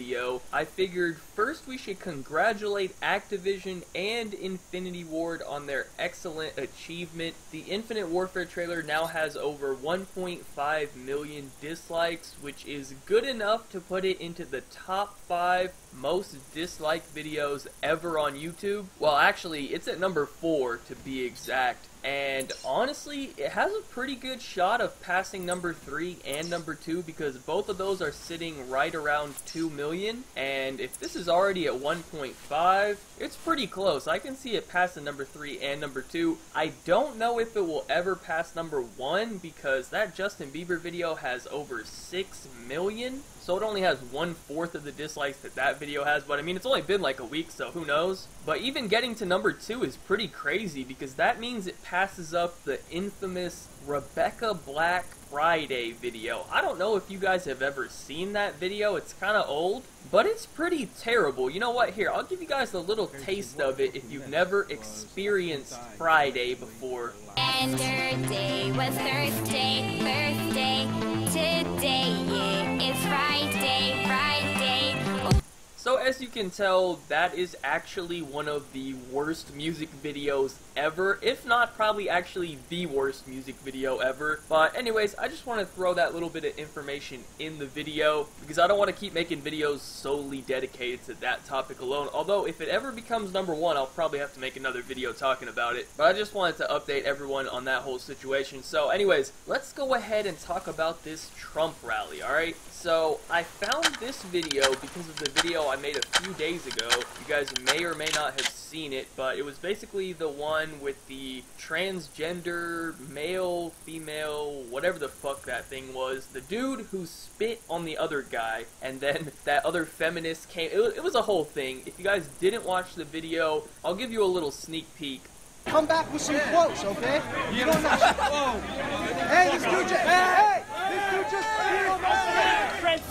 video, I figured first we should congratulate Activision and Infinity Ward on their excellent achievement. The Infinite Warfare trailer now has over 1.5 million dislikes, which is good enough to put it into the top 5 most disliked videos ever on YouTube. Well, actually, it's at number 4 to be exact. And honestly, it has a pretty good shot of passing number 3 and number 2 because both of those are sitting right around 2 million. And if this is already at 1.5, it's pretty close. I can see it passing number 3 and number 2. I don't know if it will ever pass number 1 because that Justin Bieber video has over 6 million. So it only has one fourth of the dislikes that that video has, but I mean, it's only been like a week, so who knows? But even getting to number two is pretty crazy because that means it passes up the infamous Rebecca Black Friday video. I don't know if you guys have ever seen that video, it's kind of old, but it's pretty terrible. You know what? Here, I'll give you guys a little taste of it if you've never experienced Friday before. And her day was Thursday, Thursday, today yeah, it's Friday, Friday. So as you can tell, that is actually one of the worst music videos ever, if not probably actually the worst music video ever. But anyways, I just want to throw that little bit of information in the video because I don't want to keep making videos solely dedicated to that topic alone. Although if it ever becomes number one, I'll probably have to make another video talking about it. But I just wanted to update everyone on that whole situation. So anyways, let's go ahead and talk about this Trump rally, alright? So, I found this video because of the video I made a few days ago. You guys may or may not have seen it, but it was basically the one with the transgender, male, female, whatever the fuck that thing was. The dude who spit on the other guy, and then that other feminist came. It was, it was a whole thing. If you guys didn't watch the video, I'll give you a little sneak peek. Come back with some quotes, okay? You don't know. hey, this dude just. Hey, this dude just.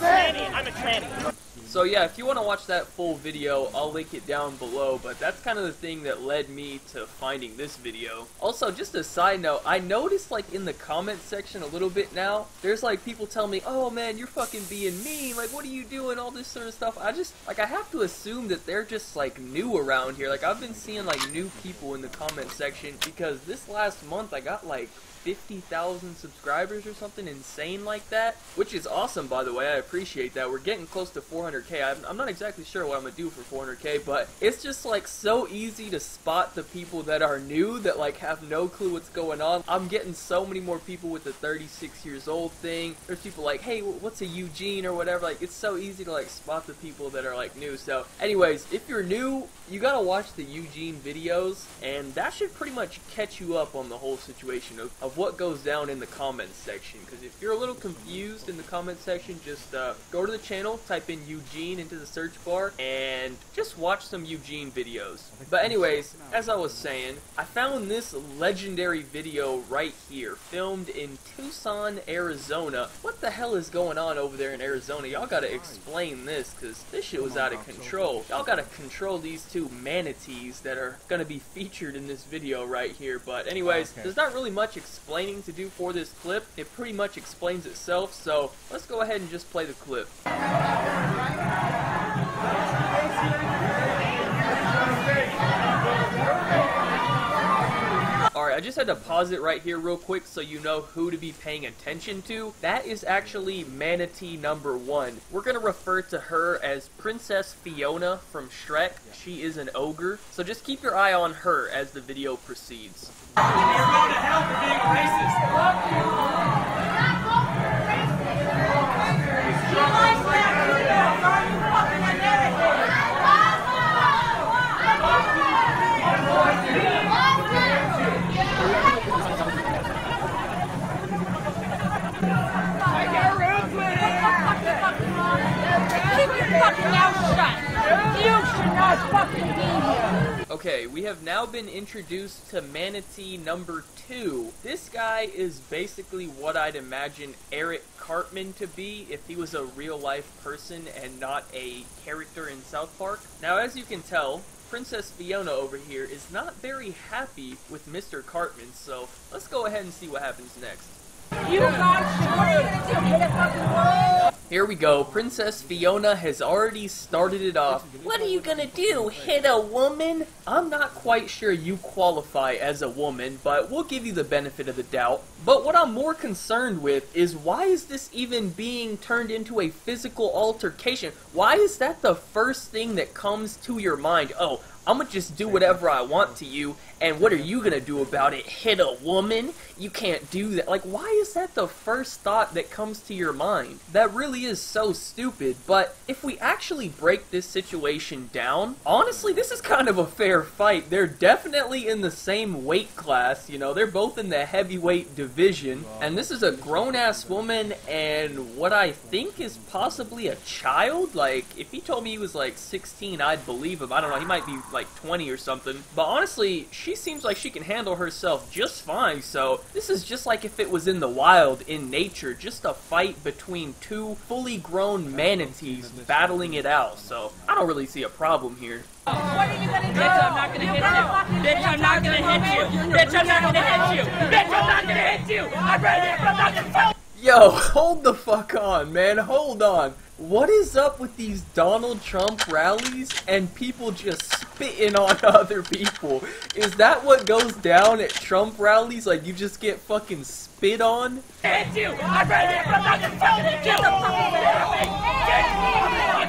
tranny. I'm a tranny. So yeah, if you want to watch that full video, I'll link it down below, but that's kind of the thing that led me to finding this video. Also, just a side note, I noticed like in the comment section a little bit now, there's like people telling me, oh man, you're fucking being mean, like what are you doing, all this sort of stuff. I just, like I have to assume that they're just like new around here. Like I've been seeing like new people in the comment section because this last month I got like 50,000 subscribers or something insane like that, which is awesome, by the way. I appreciate that. We're getting close to 400k. I'm, I'm not exactly sure what I'm gonna do for 400k, but it's just like so easy to spot the people that are new that like have no clue what's going on. I'm getting so many more people with the 36 years old thing. There's people like, hey, what's a Eugene or whatever. Like, it's so easy to like spot the people that are like new. So, anyways, if you're new, you gotta watch the Eugene videos, and that should pretty much catch you up on the whole situation of, of what goes down in the comments section. Because if you're a little confused in the comments section, just uh, go to the channel, type in Eugene into the search bar, and just watch some Eugene videos. But anyways, as I was saying, I found this legendary video right here, filmed in Tucson, Arizona. What the hell is going on over there in Arizona? Y'all gotta explain this, because this shit was out of control. Y'all gotta control these two manatees that are gonna be featured in this video right here. But anyways, Okay. there's not really much explaining to do for this clip. It pretty much explains itself, so let's go ahead and just play the clip. Just had to pause it right here real quick so you know who to be paying attention to. That is actually Manatee number one. We're gonna refer to her as Princess Fiona from Shrek. She is an ogre, so just keep your eye on her as the video proceeds. You're going to hell for being racist. Keep fucking here. Okay, we have now been introduced to Manatee number two. This guy is basically what I'd imagine Eric Cartman to be if he was a real life person and not a character in South Park. Now, as you can tell, Princess Fiona over here is not very happy with Mr. Cartman, so let's go ahead and see what happens next. You guys should. What are you gonna do? Hit a fucking wall? Here we go. Princess Fiona has already started it off. What are you gonna do? Hit a woman? I'm not quite sure you qualify as a woman, but we'll give you the benefit of the doubt. But what I'm more concerned with is why is this even being turned into a physical altercation? Why is that the first thing that comes to your mind? Oh, I'm gonna just do whatever I want to you, and what are you gonna do about it? Hit a woman? You can't do that. Like, why is that the first thought that comes to your mind? That really is so stupid, but if we actually break this situation down, honestly, this is kind of a fair fight. They're definitely in the same weight class, you know, they're both in the heavyweight division, and this is a grown ass woman and what I think is possibly a child. Like, if he told me he was like 16, I'd believe him. I don't know, he might be like 20 or something. But honestly, she seems like she can handle herself just fine. So this is just like if it was in the wild, in nature, just a fight between two fully grown manatees battling it out. So I don't really see a problem here. What are you gonna do? Bitch, I'm not gonna hit you. Bitch, I'm not gonna hit you. Bitch, I'm not gonna hit you. Bitch, I'm not gonna hit you. I'm ready, but I'm not gonna Yo, hold the fuck on, man. Hold on. What is up with these Donald Trump rallies and people just spitting on other people? Is that what goes down at Trump rallies? Like you just get fucking spit on? I'm I'm not gonna fucking kill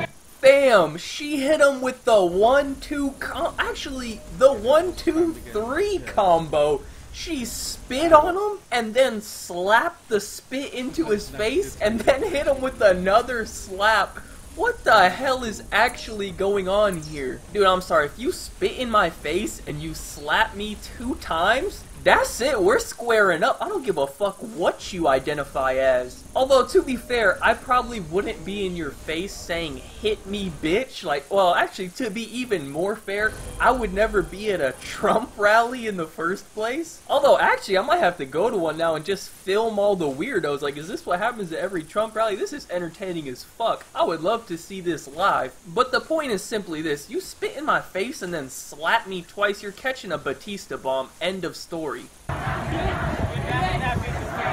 you. Bam! She hit him with the one-two com- Actually, the one-two-three combo. She spit on him and then slapped the spit into his face and then hit him with another slap. What the hell is actually going on here? Dude, I'm sorry. If you spit in my face and you slap me two times, that's it. We're squaring up. I don't give a fuck what you identify as. Although, to be fair, I probably wouldn't be in your face saying, hit me, bitch. Like, well, actually, to be even more fair, I would never be at a Trump rally in the first place. Although, actually, I might have to go to one now and just film all the weirdos. Like, is this what happens at every Trump rally? This is entertaining as fuck. I would love to see this live. But the point is simply this you spit in my face and then slap me twice, you're catching a Batista bomb. End of story.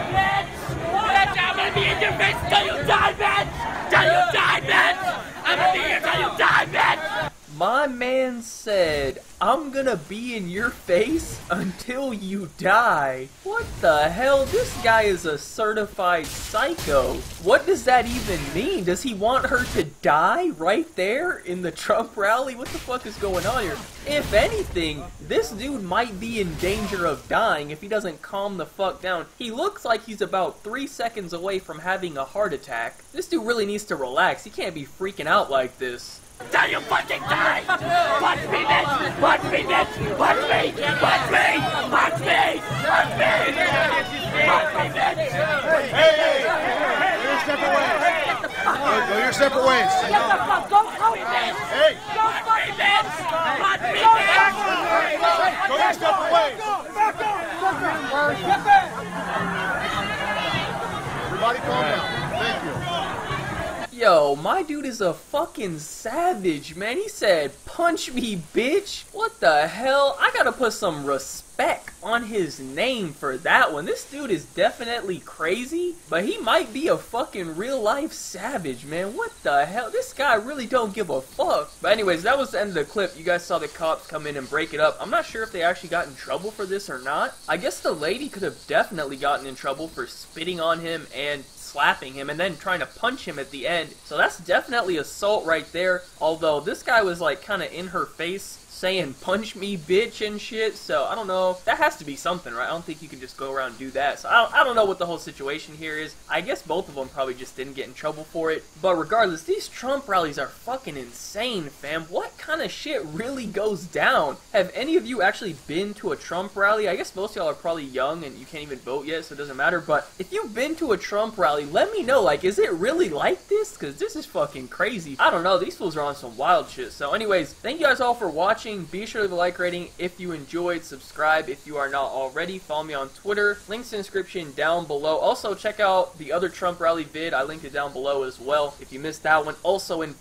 Bitch, I'm gonna be in your face you die, bitch. Till you die, bitch. I'm gonna be here till you die, bitch. My man said, I'm gonna be in your face until you die. What the hell? This guy is a certified psycho. What does that even mean? Does he want her to die right there in the Trump rally? What the fuck is going on here? If anything, this dude might be in danger of dying if he doesn't calm the fuck down. He looks like he's about three seconds away from having a heart attack. This dude really needs to relax. He can't be freaking out like this. Till you fucking die. Watch me, bitch. Watch me, bitch. Watch me. Watch me. Watch me. Watch me. Watch me, bitch. Hey, hey, go your separate ways. Go, your separate ways. Get the fuck, go out, man. Hey, Go fucking bitch. Watch me, bitch. go your separate ways. Everybody calm down. Yo, my dude is a fucking savage, man. He said, punch me, bitch. What the hell? I gotta put some respect on his name for that one. This dude is definitely crazy, but he might be a fucking real life savage, man. What the hell? This guy really don't give a fuck. But anyways, that was the end of the clip. You guys saw the cops come in and break it up. I'm not sure if they actually got in trouble for this or not. I guess the lady could have definitely gotten in trouble for spitting on him and slapping him and then trying to punch him at the end. So that's definitely assault right there. Although this guy was like kind of in her face saying punch me bitch and shit. So i don't know. That has to be something right? I don't think you can just go around and do that. So I don't, I don't know what the whole situation here is. I guess both of them probably just didn't get in trouble for it. But regardless these trump rallies are fucking insane fam. What kind of shit really goes down? Have any of you actually been to a trump rally? I guess most of y'all are probably young and you can't even vote yet so it doesn't matter. But if you've been to a trump rally let me know. Like is it really like this? Because this is fucking crazy. I don't know. These fools are on some wild shit. So anyways thank you guys all for watching be sure to like rating if you enjoyed. Subscribe if you are not already. Follow me on twitter. Links in description down below. Also check out the other trump rally vid. I linked it down below as well if you missed that one. Also in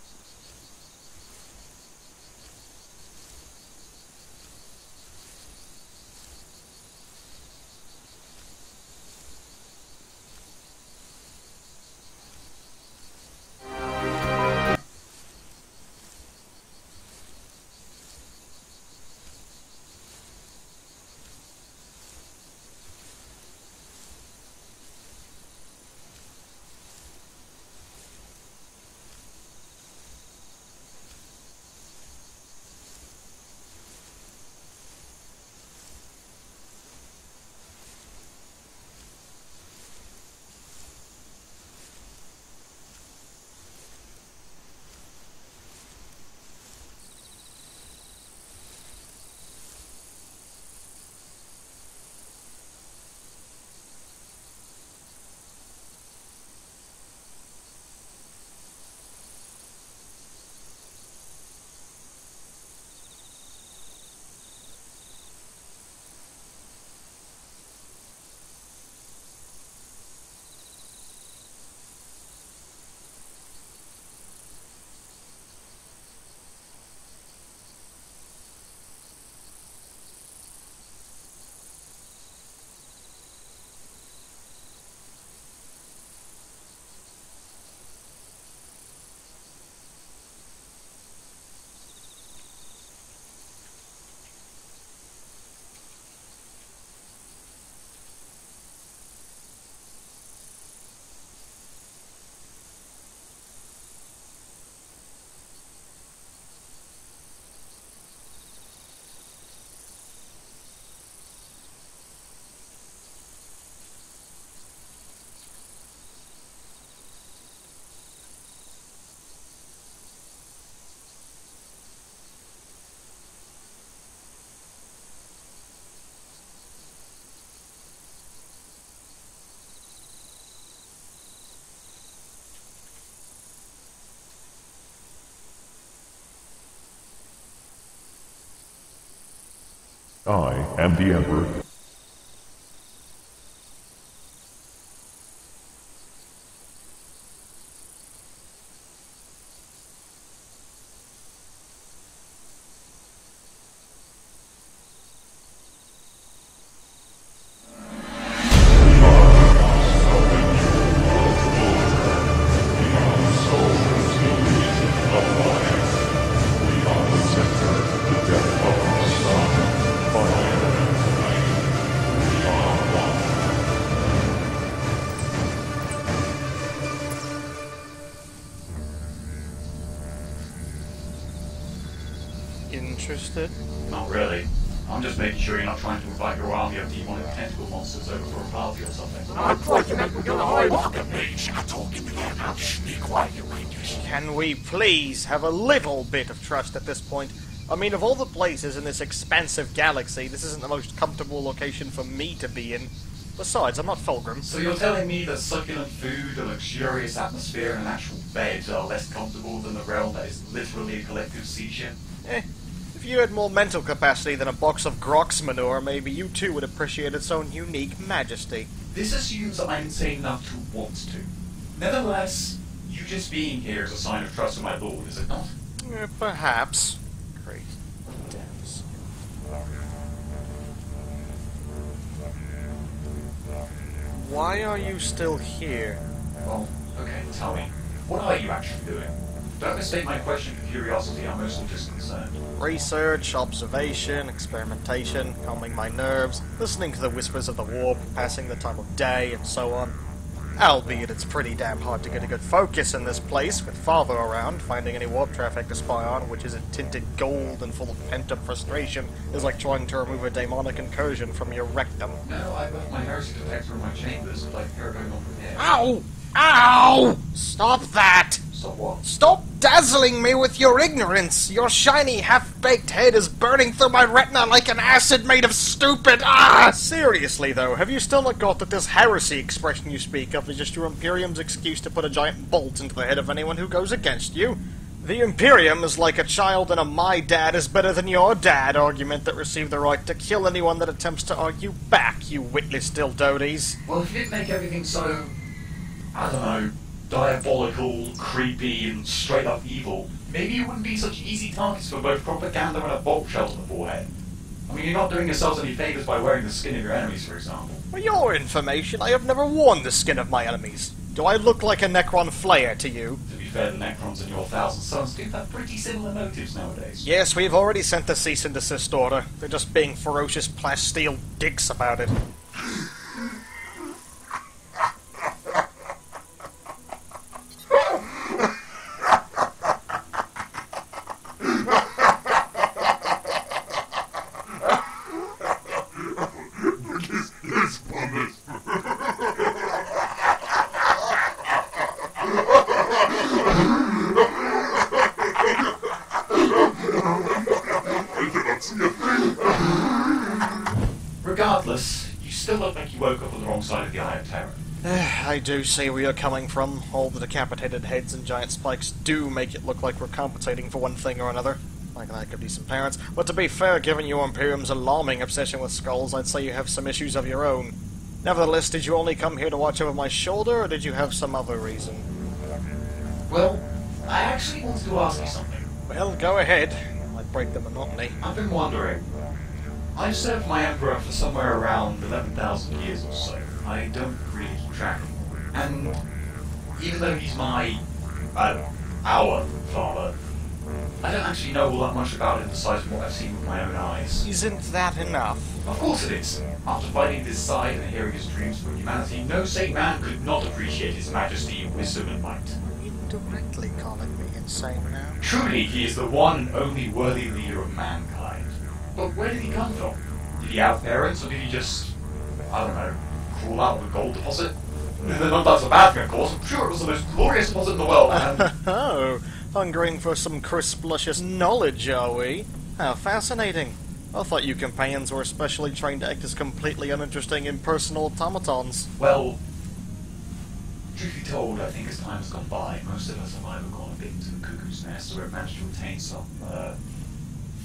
I am the Emperor. Please have a little bit of trust at this point? I mean, of all the places in this expansive galaxy, this isn't the most comfortable location for me to be in. Besides, I'm not Fulgrim. So you're telling me that succulent food, a luxurious atmosphere, and an actual bed are less comfortable than the realm that is literally a collective seizure? Eh, if you had more mental capacity than a box of Grox manure, maybe you too would appreciate its own unique majesty. This assumes that I'm insane enough to want to. Nevertheless, just being here is a sign of trust in my lord, is it not? Eh, perhaps. Great. Damns. Why are you still here? Well, okay, tell me. What are you actually doing? Don't mistake my question for curiosity, I'm mostly just concerned. Research, observation, experimentation, calming my nerves, listening to the whispers of the warp, passing the time of day, and so on. Albeit it's pretty damn hard to get a good focus in this place, with father around, finding any warp traffic to spy on, which isn't tinted gold and full of pent-up frustration, is like trying to remove a demonic incursion from your rectum. No, I left my heresy detector in my chambers, like I've heard going on from here. Ow! Ow! Stop that! So what? Stop dazzling me with your ignorance! Your shiny, half-baked head is burning through my retina like an acid made of stupid ah! Seriously, though, have you still not got that this heresy expression you speak of is just your Imperium's excuse to put a giant bolt into the head of anyone who goes against you? The Imperium is like a child in a my dad is better than your dad argument that received the right to kill anyone that attempts to argue back, you witless dildodes. Well, if you didn't make everything so, I don't know, diabolical, creepy, and straight up evil, maybe you wouldn't be such easy targets for both propaganda and a bolt shell to the forehead. I mean, you're not doing yourselves any favors by wearing the skin of your enemies, for example. For your information, I have never worn the skin of my enemies. Do I look like a Necron Flayer to you? To be fair, the Necrons in your Thousand Sons do have pretty similar motives nowadays. Yes, we've already sent the cease and desist order. They're just being ferocious plasteel dicks about it. Regardless, you still look like you woke up on the wrong side of the Eye of Terror. I do see where you're coming from. All the decapitated heads and giant spikes do make it look like we're compensating for one thing or another. Like an lack of decent parents. But to be fair, given your Imperium's alarming obsession with skulls, I'd say you have some issues of your own. Nevertheless, did you only come here to watch over my shoulder, or did you have some other reason? Well, I actually wanted to ask you something. Well, go ahead. I'd break the monotony. I've been wondering. I've served my Emperor for somewhere around 11,000 years or so. I don't really keep track. And even though he's my, uh, our father, I don't actually know all that much about him besides what I've seen with my own eyes. Isn't that enough? Of course it is. After fighting this side and hearing his dreams for humanity, no sane man could not appreciate his majesty, wisdom, and might. Indirectly calling me insane now. Truly, he is the one and only worthy leader of mankind. But where did he come from? Did he have parents, or did he just, I don't know, crawl out of a gold deposit? Not that's a bad thing, of course. I'm sure it was the most glorious deposit in the world, and Oh, hungering for some crisp, luscious knowledge, are we? How fascinating. I thought you companions were specially trained to act as completely uninteresting impersonal automatons. well, truth be told, I think as time has gone by, most of us have either gone a bit into the cuckoo's nest or have managed to attain some uh,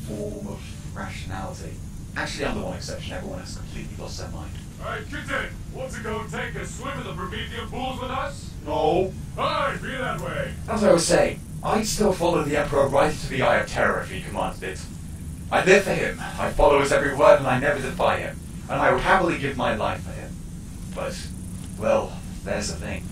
form of rationality. Actually, I'm the one exception. Everyone has completely lost their mind. Hey, kitten, want to go take a swim in the Promethean pools with us? No. Hey, be that way. As I was saying, I'd still follow the Emperor right into the Eye of Terror if he commanded it. I live for him, I follow his every word, and I never defy him. And I would happily give my life for him. But, well, there's the thing.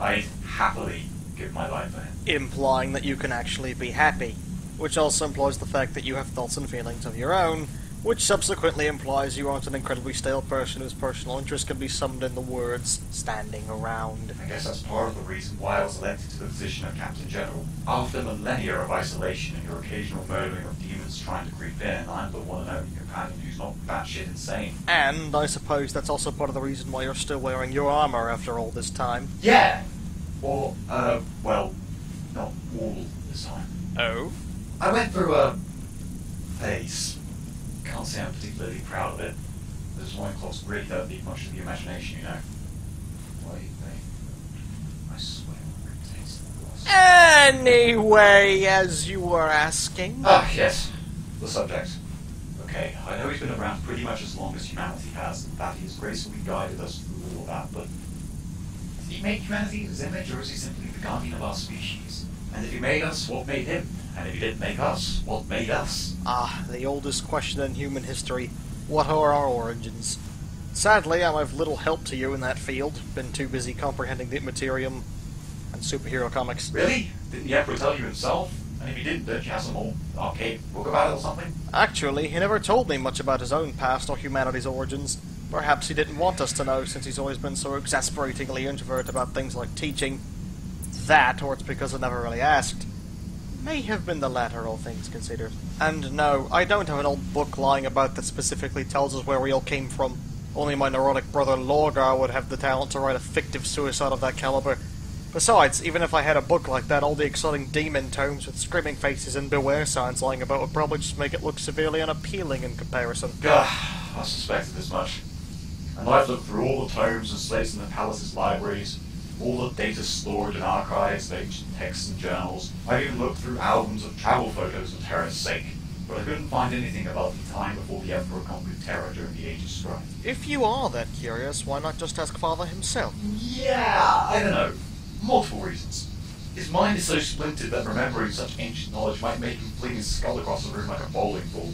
I'd happily give my life for him. implying that you can actually be happy, which also implies the fact that you have thoughts and feelings of your own, which subsequently implies you aren't an incredibly stale person whose personal interest can be summed in the words standing around. I guess that's part of the reason why I was elected to the position of Captain General. After millennia of isolation and your occasional murdering of demons trying to creep in, I'm the one and only companion who's not batshit insane. And I suppose that's also part of the reason why you're still wearing your armor after all this time. Yeah! Or, uh, well, not all this time. Oh? I went through a phase. I can't say I'm particularly proud of it. Those loincloths really don't need much of the imagination, you know. Wait, they... I swear. Anyway, as you were asking. Ah, yes. The subject. Okay, I know he's been around pretty much as long as humanity has, and that he has gracefully guided us through all that, but... Did he make humanity in his image, or is he simply the guardian of our species? And if he made us, what made him? And if he didn't make us, what made us? Ah, the oldest question in human history. What are our origins? Sadly, I'm of little help to you in that field. Been too busy comprehending the Materium and superhero comics. Really? Didn't the Emperor tell you himself? And if he didn't, don't you have some old arcade book about it or something? Actually, he never told me much about his own past or humanity's origins. Perhaps he didn't want us to know, since he's always been so exasperatingly introvert about things like teaching. That, or it's because I never really asked. May have been the latter, all things considered. And no, I don't have an old book lying about that specifically tells us where we all came from. Only my neurotic brother Lorgar would have the talent to write a fictive suicide of that caliber. Besides, even if I had a book like that, all the exciting demon tomes with screaming faces and beware signs lying about would probably just make it look severely unappealing in comparison. Gah, I suspected as much. And I've looked through all the tomes and slates in the palace's libraries, all the data stored in archives ancient texts and journals. I even looked through albums of travel photos of Terra's sake, but I couldn't find anything about the time before the Emperor conquered Terra during the Age of Strife. If you are that curious, why not just ask Father himself? Yeah, I don't know. Multiple reasons. His mind is so splintered that remembering such ancient knowledge might make him fling his skull across the room like a bowling ball.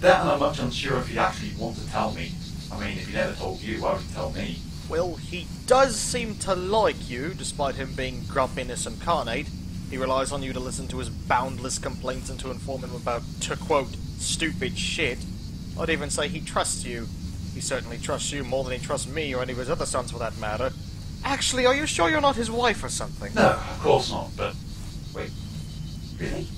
That and I'm much unsure if he'd actually want to tell me. I mean, if he never told you, why would he tell me? Well, he does seem to like you, despite him being grumpiness incarnate. He relies on you to listen to his boundless complaints and to inform him about, to quote, stupid shit. I'd even say he trusts you. He certainly trusts you more than he trusts me or any of his other sons for that matter. Actually, are you sure you're not his wife or something? No, of course not, but. Wait. Really?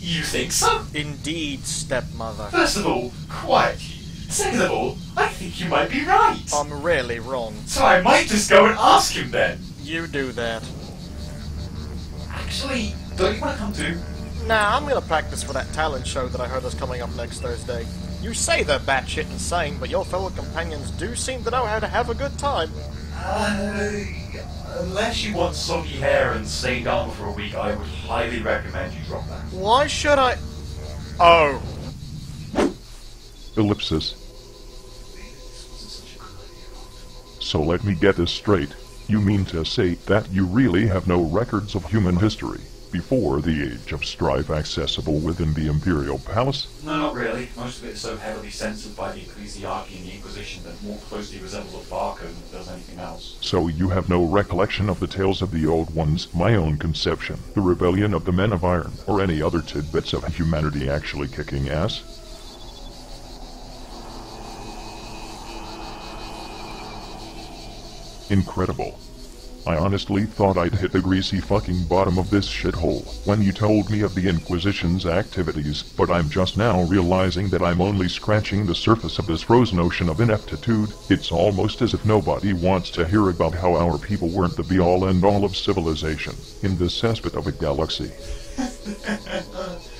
You think so? Indeed, stepmother. First of all, quiet you. Second of all, I think you might be right. I'm really wrong. so I might just go and ask him then. You do that. Actually, don't you want to come too? Nah, I'm gonna practice for that talent show that I heard is coming up next Thursday. You say they're batshit insane, but your fellow companions do seem to know how to have a good time. Uh, unless you want soggy hair and stay down for a week, I would highly recommend you drop that. Why should I? Oh. Ellipsis. So let me get this straight. You mean to say that you really have no records of human history before the age of strife accessible within the Imperial Palace? No, not really. Most of it is so heavily censored by the Ecclesiarchy and the Inquisition that it more closely resembles a barcode than it does anything else. So you have no recollection of the tales of the old ones, my own conception, the rebellion of the Men of Iron, or any other tidbits of humanity actually kicking ass? Incredible. I honestly thought I'd hit the greasy fucking bottom of this shithole when you told me of the Inquisition's activities, but I'm just now realizing that I'm only scratching the surface of this frozen ocean of ineptitude. It's almost as if nobody wants to hear about how our people weren't the be-all and all of civilization in this cesspit of a galaxy.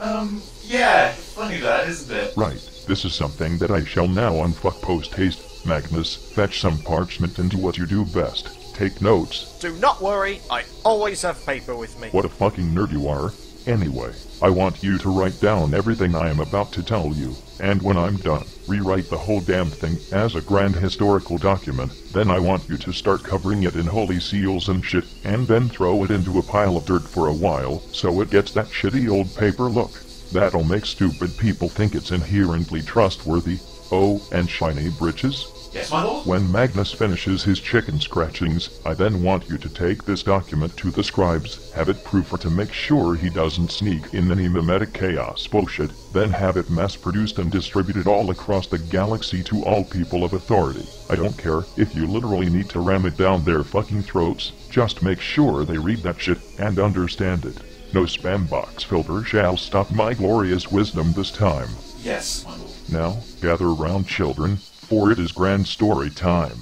Um, yeah, funny that, isn't it? Right, this is something that I shall now unfuck post haste. Magnus, fetch some parchment and do what you do best. Take notes. Do not worry, I always have paper with me. What a fucking nerd you are. Anyway, I want you to write down everything I am about to tell you, and when I'm done, rewrite the whole damn thing as a grand historical document. Then I want you to start covering it in holy seals and shit, and then throw it into a pile of dirt for a while so it gets that shitty old paper look. That'll make stupid people think it's inherently trustworthy. Oh, and shiny britches? Yes, my lord? When Magnus finishes his chicken scratchings, I then want you to take this document to the scribes, have it proofed to make sure he doesn't sneak in any mimetic chaos bullshit, then have it mass produced and distributed all across the galaxy to all people of authority. I don't care if you literally need to ram it down their fucking throats, just make sure they read that shit and understand it. No spam box filter shall stop my glorious wisdom this time. Yes, my lord. Now, gather round children, for it is grand story time.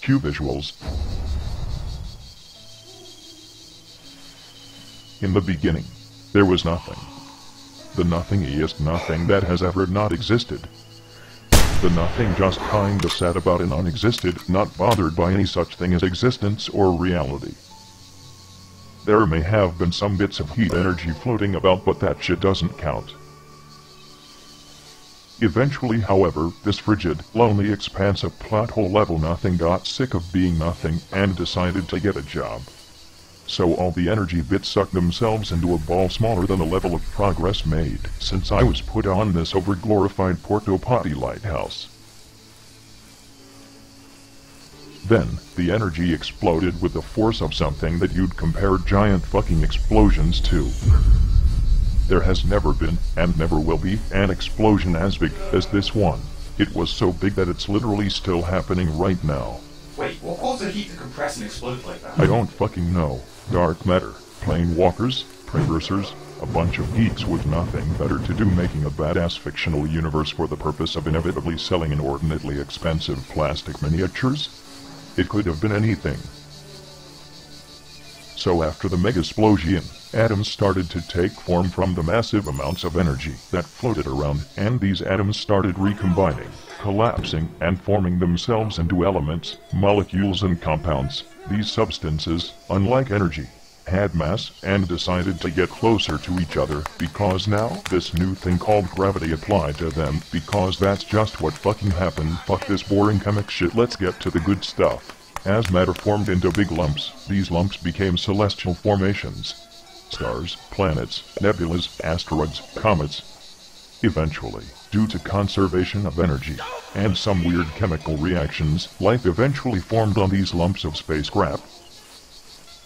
Cue visuals. In the beginning, there was nothing. The nothingest nothing that has ever not existed. The nothing just kinda sat about and unexisted, not bothered by any such thing as existence or reality. There may have been some bits of heat energy floating about, but that shit doesn't count. Eventually, however, this frigid, lonely expanse of plot hole level nothing got sick of being nothing and decided to get a job. So all the energy bits sucked themselves into a ball smaller than the level of progress made since I was put on this overglorified Porto Potty lighthouse. Then, the energy exploded with the force of something that you'd compare giant fucking explosions to. There has never been, and never will be, an explosion as big as this one. It was so big that it's literally still happening right now. Wait, what caused the heat to compress and explode like that? I don't fucking know. Dark matter, plane walkers, precursors, a bunch of geeks with nothing better to do making a badass fictional universe for the purpose of inevitably selling inordinately expensive plastic miniatures? It could have been anything. So after the mega-explosion, atoms started to take form from the massive amounts of energy that floated around, and these atoms started recombining, collapsing, and forming themselves into elements, molecules and compounds. These substances, unlike energy, had mass and decided to get closer to each other because now this new thing called gravity applied to them because that's just what fucking happened. Fuck this boring comic shit, let's get to the good stuff. As matter formed into big lumps, these lumps became celestial formations. Stars, planets, nebulas, asteroids, comets. Eventually, due to conservation of energy and some weird chemical reactions, life eventually formed on these lumps of space crap.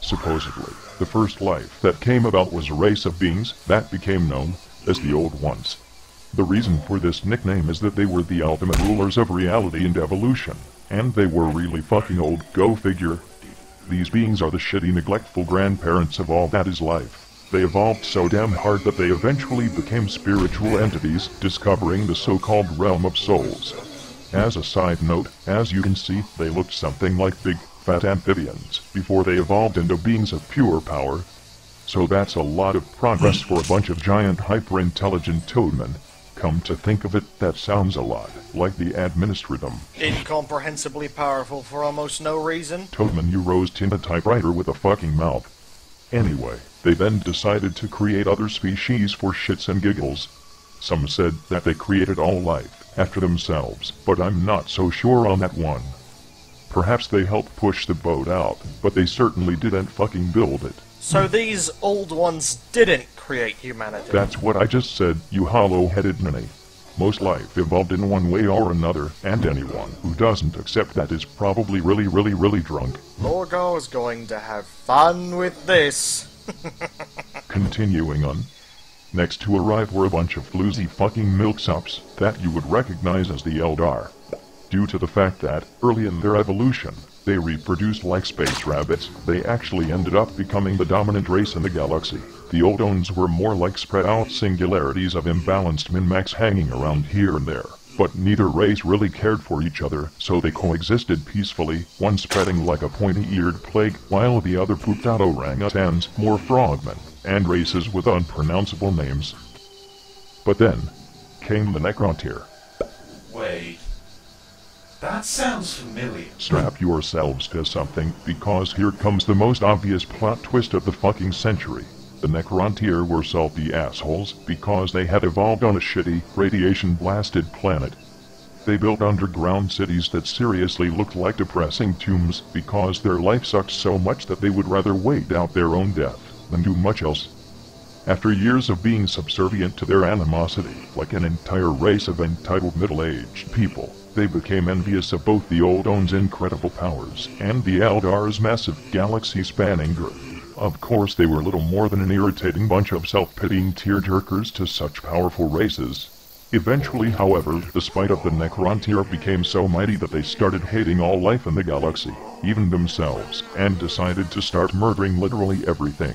Supposedly, the first life that came about was a race of beings that became known as the Old Ones. The reason for this nickname is that they were the ultimate rulers of reality and evolution, and they were really fucking old, go figure. These beings are the shitty neglectful grandparents of all that is life. They evolved so damn hard that they eventually became spiritual entities, discovering the so-called realm of souls. As a side note, as you can see, they looked something like big, fat amphibians before they evolved into beings of pure power. So that's a lot of progress for a bunch of giant hyper-intelligent toadmen. Come to think of it, that sounds a lot like the administratum. Incomprehensibly powerful for almost no reason. Toadman you rose tin a typewriter with a fucking mouth. Anyway, they then decided to create other species for shits and giggles. Some said that they created all life after themselves, but I'm not so sure on that one. Perhaps they helped push the boat out, but they certainly didn't fucking build it. So these old ones didn't create humanity. That's what I just said, you hollow-headed ninny. Most life evolved in one way or another, and anyone who doesn't accept that is probably really, really, really drunk. Lorgar is going to have fun with this. Continuing on. Next to arrive were a bunch of floozy fucking milksops that you would recognize as the Eldar. Due to the fact that, early in their evolution, they reproduced like space rabbits, they actually ended up becoming the dominant race in the galaxy. The old ones were more like spread out singularities of imbalanced min-max hanging around here and there. But neither race really cared for each other, so they coexisted peacefully, one spreading like a pointy-eared plague, while the other pooped out orangutans, more frogmen, and races with unpronounceable names. But then, came the Necrontyr. That sounds familiar. Strap yourselves to something, because here comes the most obvious plot twist of the fucking century. The Necrontyr were salty assholes because they had evolved on a shitty, radiation blasted planet. They built underground cities that seriously looked like depressing tombs because their life sucked so much that they would rather wait out their own death than do much else. After years of being subservient to their animosity, like an entire race of entitled middle-aged people, they became envious of both the Old One's incredible powers and the Eldar's massive galaxy-spanning girth. Of course they were little more than an irritating bunch of self-pitying tearjerkers to such powerful races. Eventually, however, the spite of the Necrontyr became so mighty that they started hating all life in the galaxy, even themselves, and decided to start murdering literally everything.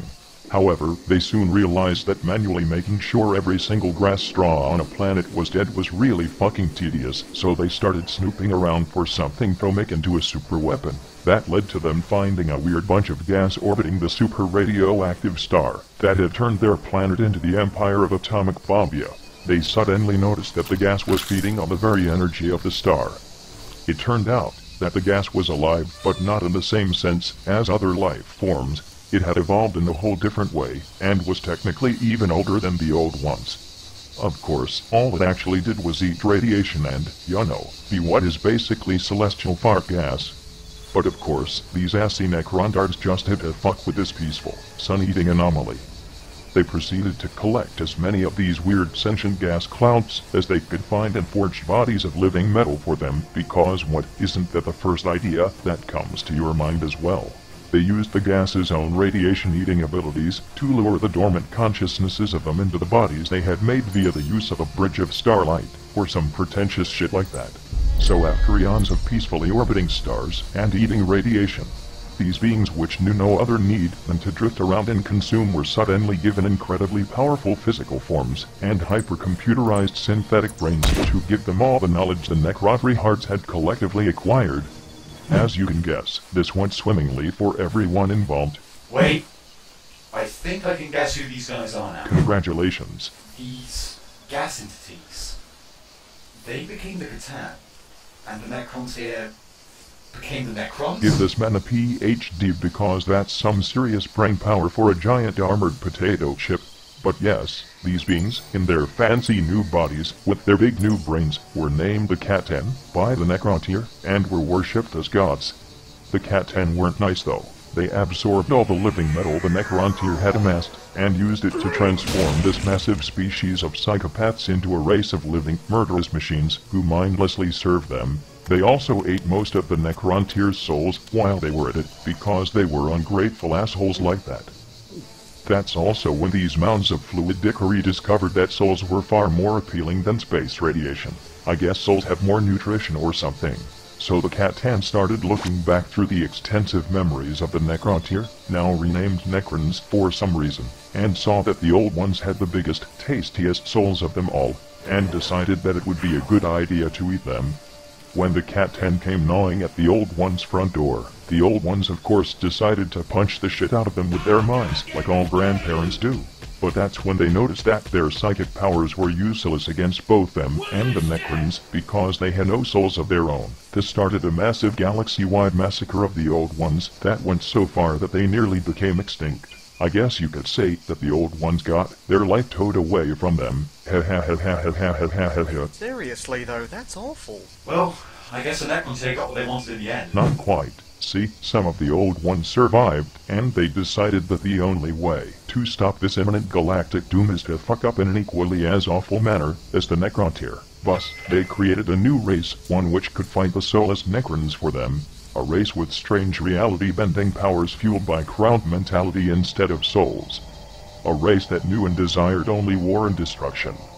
However, they soon realized that manually making sure every single grass straw on a planet was dead was really fucking tedious, so they started snooping around for something to make into a super weapon. That led to them finding a weird bunch of gas orbiting the super radioactive star that had turned their planet into the empire of atomic bombia. They suddenly noticed that the gas was feeding on the very energy of the star. It turned out that the gas was alive, but not in the same sense as other life forms, it had evolved in a whole different way, and was technically even older than the old ones. Of course, all it actually did was eat radiation and, you know, be what is basically celestial fart gas. But of course, these assy necrondards just had to fuck with this peaceful, sun-eating anomaly. They proceeded to collect as many of these weird sentient gas clouds as they could find and forged bodies of living metal for them, because what isn't that the first idea that comes to your mind as well? They used the gas's own radiation-eating abilities to lure the dormant consciousnesses of them into the bodies they had made via the use of a bridge of starlight, or some pretentious shit like that. So after eons of peacefully orbiting stars and eating radiation, these beings which knew no other need than to drift around and consume were suddenly given incredibly powerful physical forms and hypercomputerized synthetic brains to give them all the knowledge the Necrontyr hearts had collectively acquired as you can guess, this went swimmingly for everyone involved. Wait. I think I can guess who these guys are now. Congratulations. These gas entities. They became the C'tan. And the Necrontyr became the Necrons? Give this man a PhD because that's some serious brain power for a giant armored potato chip. But yes, these beings, in their fancy new bodies, with their big new brains, were named the C'tan by the Necrontyr, and were worshipped as gods. The C'tan weren't nice though. They absorbed all the living metal the Necrontyr had amassed, and used it to transform this massive species of psychopaths into a race of living, murderous machines who mindlessly served them. They also ate most of the Necrontyr's souls while they were at it, because they were ungrateful assholes like that. That's also when these mounds of fluid dickery discovered that souls were far more appealing than space radiation. I guess souls have more nutrition or something. So the C'tan started looking back through the extensive memories of the Necrontyr, now renamed Necrons for some reason, and saw that the old ones had the biggest, tastiest souls of them all, and decided that it would be a good idea to eat them. When the C'tan came gnawing at the old one's front door, the old ones of course decided to punch the shit out of them with their minds, like all grandparents do. But that's when they noticed that their psychic powers were useless against both them and the Necrons because they had no souls of their own. This started a massive galaxy-wide massacre of the old ones that went so far that they nearly became extinct. I guess you could say that the old ones got their life towed away from them. Ha ha ha ha ha ha ha ha ha ha. Seriously though, that's awful. Well, I guess the Necrons here got what they wanted in the end. Not quite. See, some of the old ones survived, and they decided that the only way to stop this imminent galactic doom is to fuck up in an equally as awful manner as the Necrontyr. Thus, they created a new race, one which could fight the soulless Necrons for them. A race with strange reality-bending powers fueled by crowd mentality instead of souls. A race that knew and desired only war and destruction.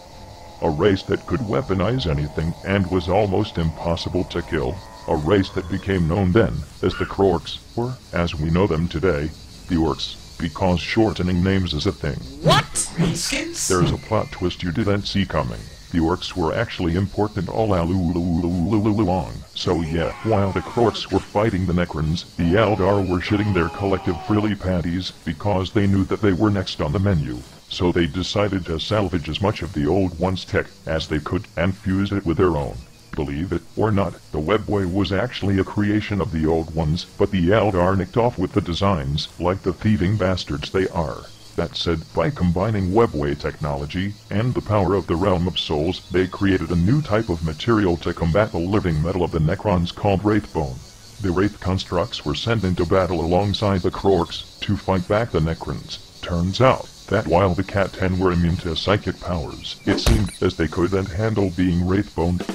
A race that could weaponize anything and was almost impossible to kill a race that became known then as the Krorks, or, as we know them today, the Orcs, because shortening names is a thing. What? Greenskins? There's a plot twist you didn't see coming. The Orcs were actually important all along. So yeah, while the Krorks were fighting the Necrons, the Eldar were shitting their collective frilly patties because they knew that they were next on the menu. So they decided to salvage as much of the old one's tech as they could and fuse it with their own. Believe it or not, the Webway was actually a creation of the old ones, but the Eldar nicked off with the designs, like the thieving bastards they are. That said, by combining webway technology and the power of the realm of souls, they created a new type of material to combat the living metal of the Necrons called Wraithbone. The Wraith constructs were sent into battle alongside the Krorks to fight back the Necrons. Turns out that while the C'tan were immune to psychic powers, it seemed as they couldn't handle being Wraithboned.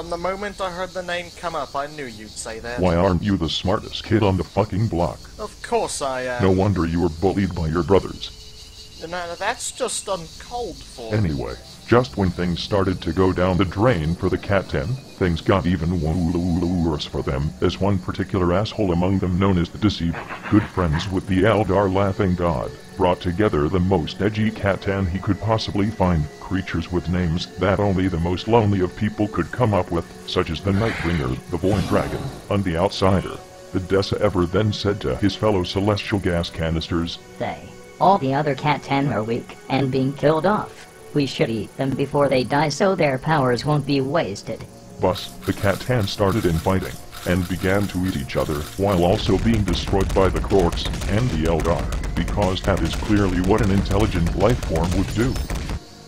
From the moment I heard the name come up, I knew you'd say that. Why aren't you the smartest kid on the fucking block? Of course I am. No wonder you were bullied by your brothers. No, that's just uncalled for. Anyway, just when things started to go down the drain for the C'tan, things got even worse for them, as one particular asshole among them known as the Deceiver, good friends with the Eldar Laughing God, brought together the most edgy C'tan he could possibly find, creatures with names that only the most lonely of people could come up with, such as the Nightbringer, the Void Dragon, and the Outsider. The Deceiver then said to his fellow celestial gas canisters, They. All the other C'tan are weak and being killed off. We should eat them before they die so their powers won't be wasted. Thus, the Cat 10 started infighting, and began to eat each other, while also being destroyed by the Krorks and the Eldar, because that is clearly what an intelligent life form would do.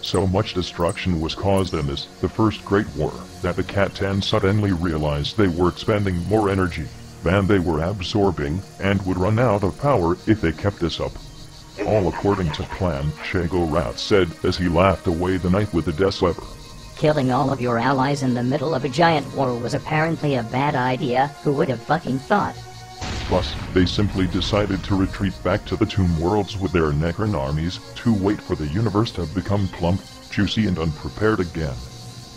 So much destruction was caused in this, the first Great War, that the C'tan suddenly realized they were expending more energy than they were absorbing, and would run out of power if they kept this up. All according to plan, Cegorach said as he laughed away the night with the Deceiver. Killing all of your allies in the middle of a giant war was apparently a bad idea. Who would have fucking thought? Plus, they simply decided to retreat back to the Tomb Worlds with their Necron armies to wait for the universe to become plump, juicy, and unprepared again.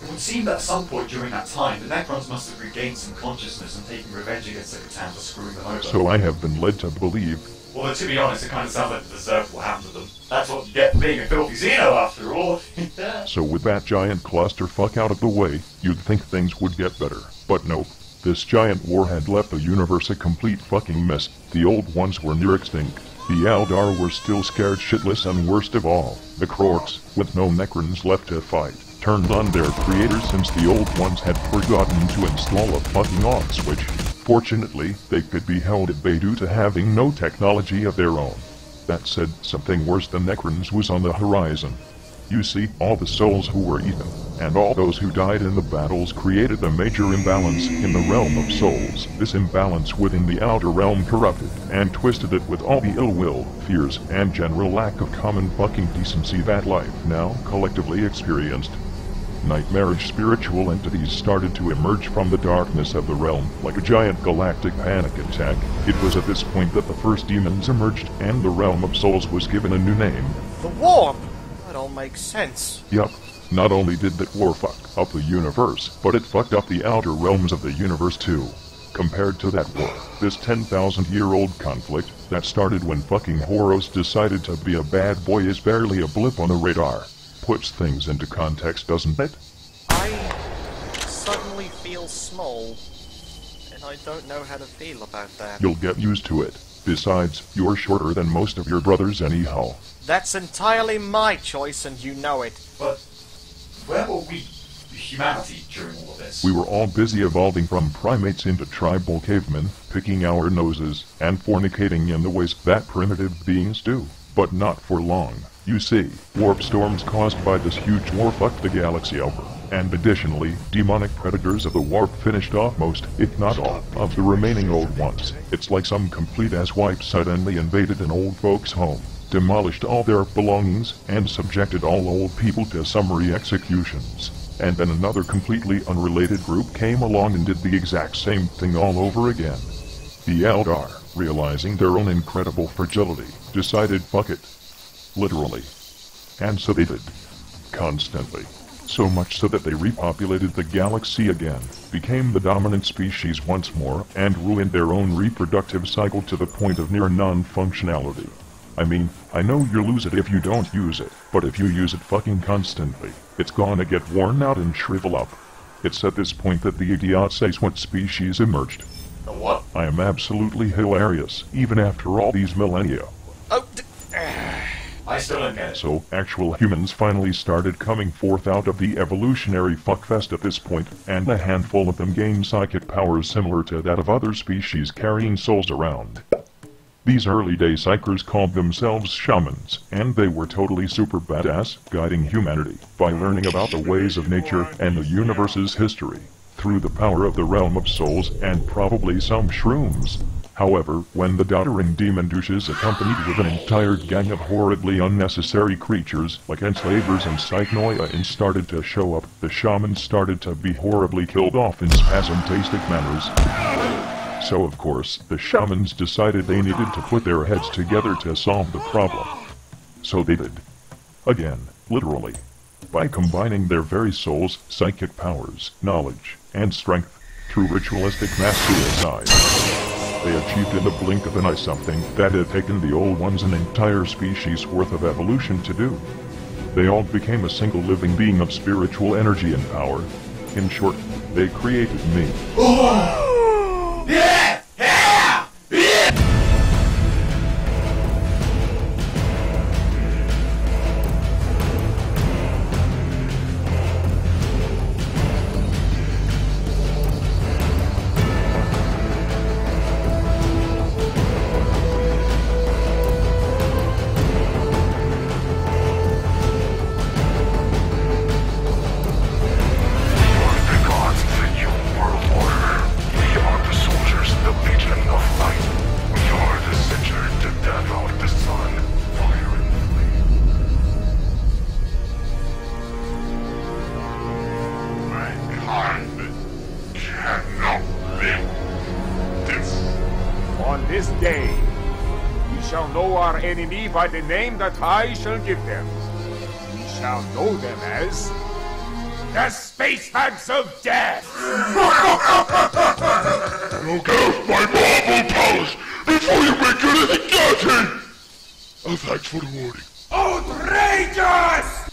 It would seem that at some point during that time, the Necrons must have regained some consciousness and taken revenge against the C'tan for screwing them over. So I have been led to believe Although, to be honest, it kind of sounds like the deserve what happened to them. That's what you get being a filthy Xeno, after all. So with that giant clusterfuck out of the way, you'd think things would get better. But nope. This giant war had left the universe a complete fucking mess. The old ones were near extinct. The Eldar were still scared shitless and worst of all, the Krorks, with no Necrons left to fight, turned on their creator since the old ones had forgotten to install a fucking on switch. Fortunately, they could be held at bay due to having no technology of their own. That said, something worse than Necrons was on the horizon. You see, all the souls who were eaten, and all those who died in the battles created a major imbalance in the realm of souls. This imbalance within the outer realm corrupted and twisted it with all the ill will, fears, and general lack of common fucking decency that life now collectively experienced. Nightmarish spiritual entities started to emerge from the darkness of the realm like a giant galactic panic attack. It was at this point that the first demons emerged and the realm of souls was given a new name. The warp! That all makes sense. Yup. Not only did that war fuck up the universe, but it fucked up the outer realms of the universe too. Compared to that war, this 10,000 year old conflict that started when fucking Horus decided to be a bad boy is barely a blip on the radar. Puts things into context, doesn't it? I suddenly feel small, and I don't know how to feel about that. You'll get used to it. Besides, you're shorter than most of your brothers anyhow. That's entirely my choice, and you know it. But where were we, humanity, during all of this? We were all busy evolving from primates into tribal cavemen, picking our noses, and fornicating in the ways that primitive beings do. But not for long. You see, warp storms caused by this huge war fucked the galaxy over. And additionally, demonic predators of the warp finished off most, if not all, of the remaining old ones. It's like some complete ass wipe suddenly invaded an old folks' home, demolished all their belongings, and subjected all old people to summary executions. And then another completely unrelated group came along and did the exact same thing all over again. The Eldar, realizing their own incredible fragility, decided fuck it. Literally. And so they did. Constantly. So much so that they repopulated the galaxy again, became the dominant species once more, and ruined their own reproductive cycle to the point of near non-functionality. I mean, I know you'll lose it if you don't use it, but if you use it fucking constantly, it's gonna get worn out and shrivel up. It's at this point that the idiot says what species emerged. What? I am absolutely hilarious, even after all these millennia. Oh, d- I still don't get it. So, actual humans finally started coming forth out of the evolutionary fuckfest at this point, and a handful of them gained psychic powers similar to that of other species carrying souls around. These early day psykers called themselves shamans, and they were totally super badass, guiding humanity by learning about the ways of nature and the universe's history through the power of the realm of souls and probably some shrooms. However, when the doddering demon douches accompanied with an entire gang of horribly unnecessary creatures like enslavers and psychnoia and started to show up, the shamans started to be horribly killed off in spasmtastic manners. So of course, the shamans decided they needed to put their heads together to solve the problem. So they did. Again, literally. By combining their very souls, psychic powers, knowledge, and strength through ritualistic mass suicide. They achieved in the blink of an eye something that had taken the old ones an entire species worth of evolution to do. They all became a single living being of spiritual energy and power. In short, they created me. The know our by the name that I shall give them. We shall know them as the Space Hags of Death! I'll get my marble powers before you make anything dirty! Oh, thanks for the warning. Outrageous!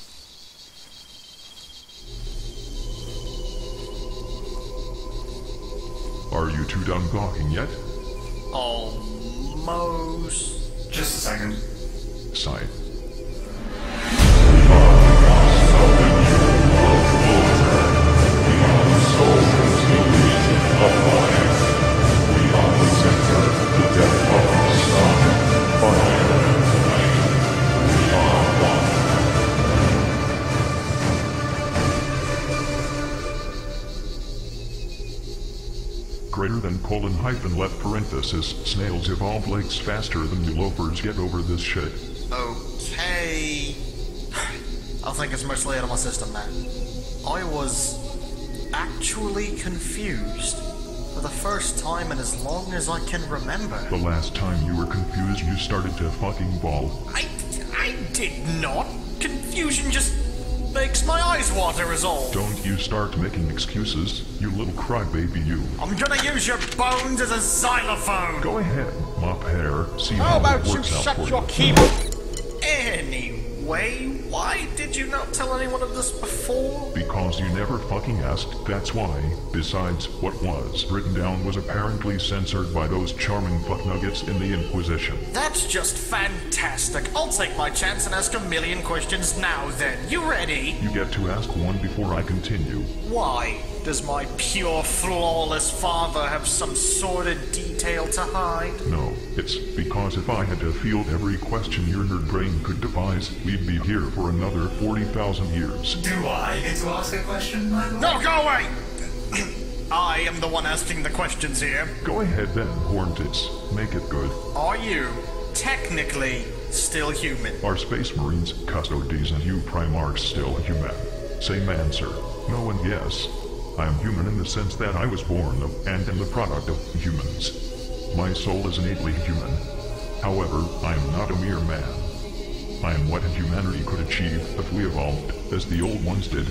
Are you two done gawking yet? Almost. Just a second. Sign. Colon hyphen left parenthesis, snails evolve legs faster than you loafers get over this shit. Okay. I think it's mostly out of my system now. I was actually confused for the first time in as long as I can remember. The last time you were confused, you started to fucking bawl. I, I did not. Confusion just makes my eyes water is all. Don't you start making excuses, you little crybaby you. I'm gonna use your bones as a xylophone. Go ahead, mop hair, see How how, about it you out shut for your you. keyboard? Anyway, why did you not tell anyone of this before? Because you never fucking asked, that's why. Besides, what was written down was apparently censored by those charming fucknuggets in the Inquisition. That's just fantastic. I'll take my chance and ask a million questions now then. You ready? You get to ask one before I continue. Why? Does my pure, flawless father have some sordid detail to hide? No, it's because if I had to field every question your nerd brain could devise, we'd be here for another 40,000 years. Do I get to ask a question, Michael? No, go away! I am the one asking the questions here. Go ahead then, Horntits. Make it good. Are you technically still human? Are Space Marines, Custodes, and you Primarchs still human? Same answer. No and yes. I am human in the sense that I was born of and am the product of humans. My soul is innately human. However, I am not a mere man. I am what humanity could achieve if we evolved, as the old ones did.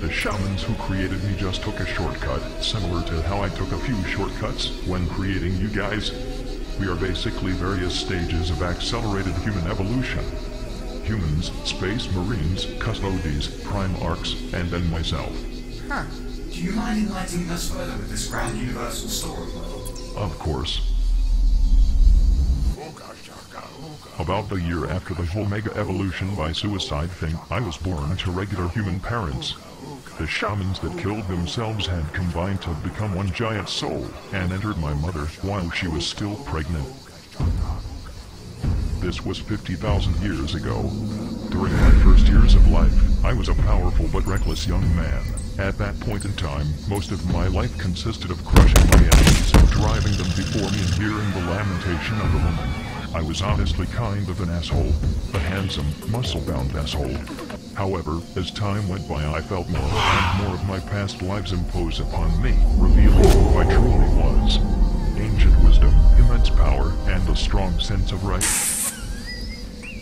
The shamans who created me just took a shortcut, similar to how I took a few shortcuts when creating you guys. We are basically various stages of accelerated human evolution. Humans, space marines, custodes, primarchs, and then myself. Huh. Do you mind enlightening us further with this grand universal story, Michael? Of course. About the year after the whole mega evolution by suicide thing, I was born to regular human parents. The shamans that killed themselves had combined to become one giant soul and entered my mother while she was still pregnant. This was 50,000 years ago. During my first years of life, I was a powerful but reckless young man. At that point in time, most of my life consisted of crushing my enemies, driving them before me and hearing the lamentation of a woman. I was honestly kind of an asshole. A handsome, muscle-bound asshole. However, as time went by I felt more and more of my past lives impose upon me, revealing who I truly was. Ancient wisdom, immense power, and a strong sense of right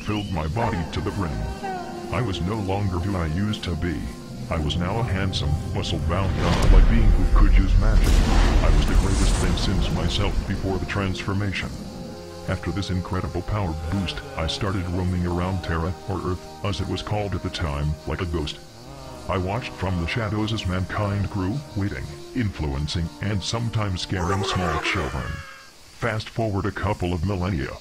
filled my body to the brim. I was no longer who I used to be. I was now a handsome, muscle-bound godlike being who could use magic. I was the greatest thing since myself before the transformation. After this incredible power boost, I started roaming around Terra, or Earth, as it was called at the time, like a ghost. I watched from the shadows as mankind grew, waiting, influencing, and sometimes scaring small children. Fast forward a couple of millennia.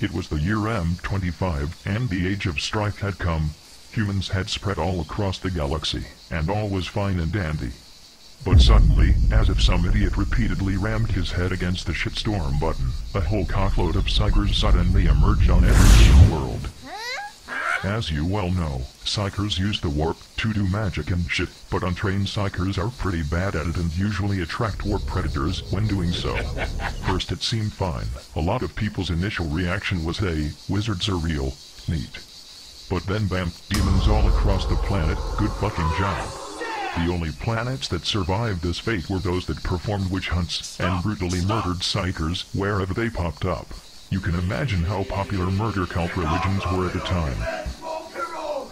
It was the year M25, and the age of strife had come. Humans had spread all across the galaxy, and all was fine and dandy. But suddenly, as if some idiot repeatedly rammed his head against the shitstorm button, a whole cockload of psykers suddenly emerged on every world. As you well know, psykers use the warp to do magic and shit, but untrained psykers are pretty bad at it and usually attract warp predators when doing so. First it seemed fine. A lot of people's initial reaction was hey, wizards are real. Neat. But then bam, demons all across the planet, good fucking job. The only planets that survived this fate were those that performed witch hunts and brutally murdered psykers wherever they popped up. You can imagine how popular murder cult religions were at the time.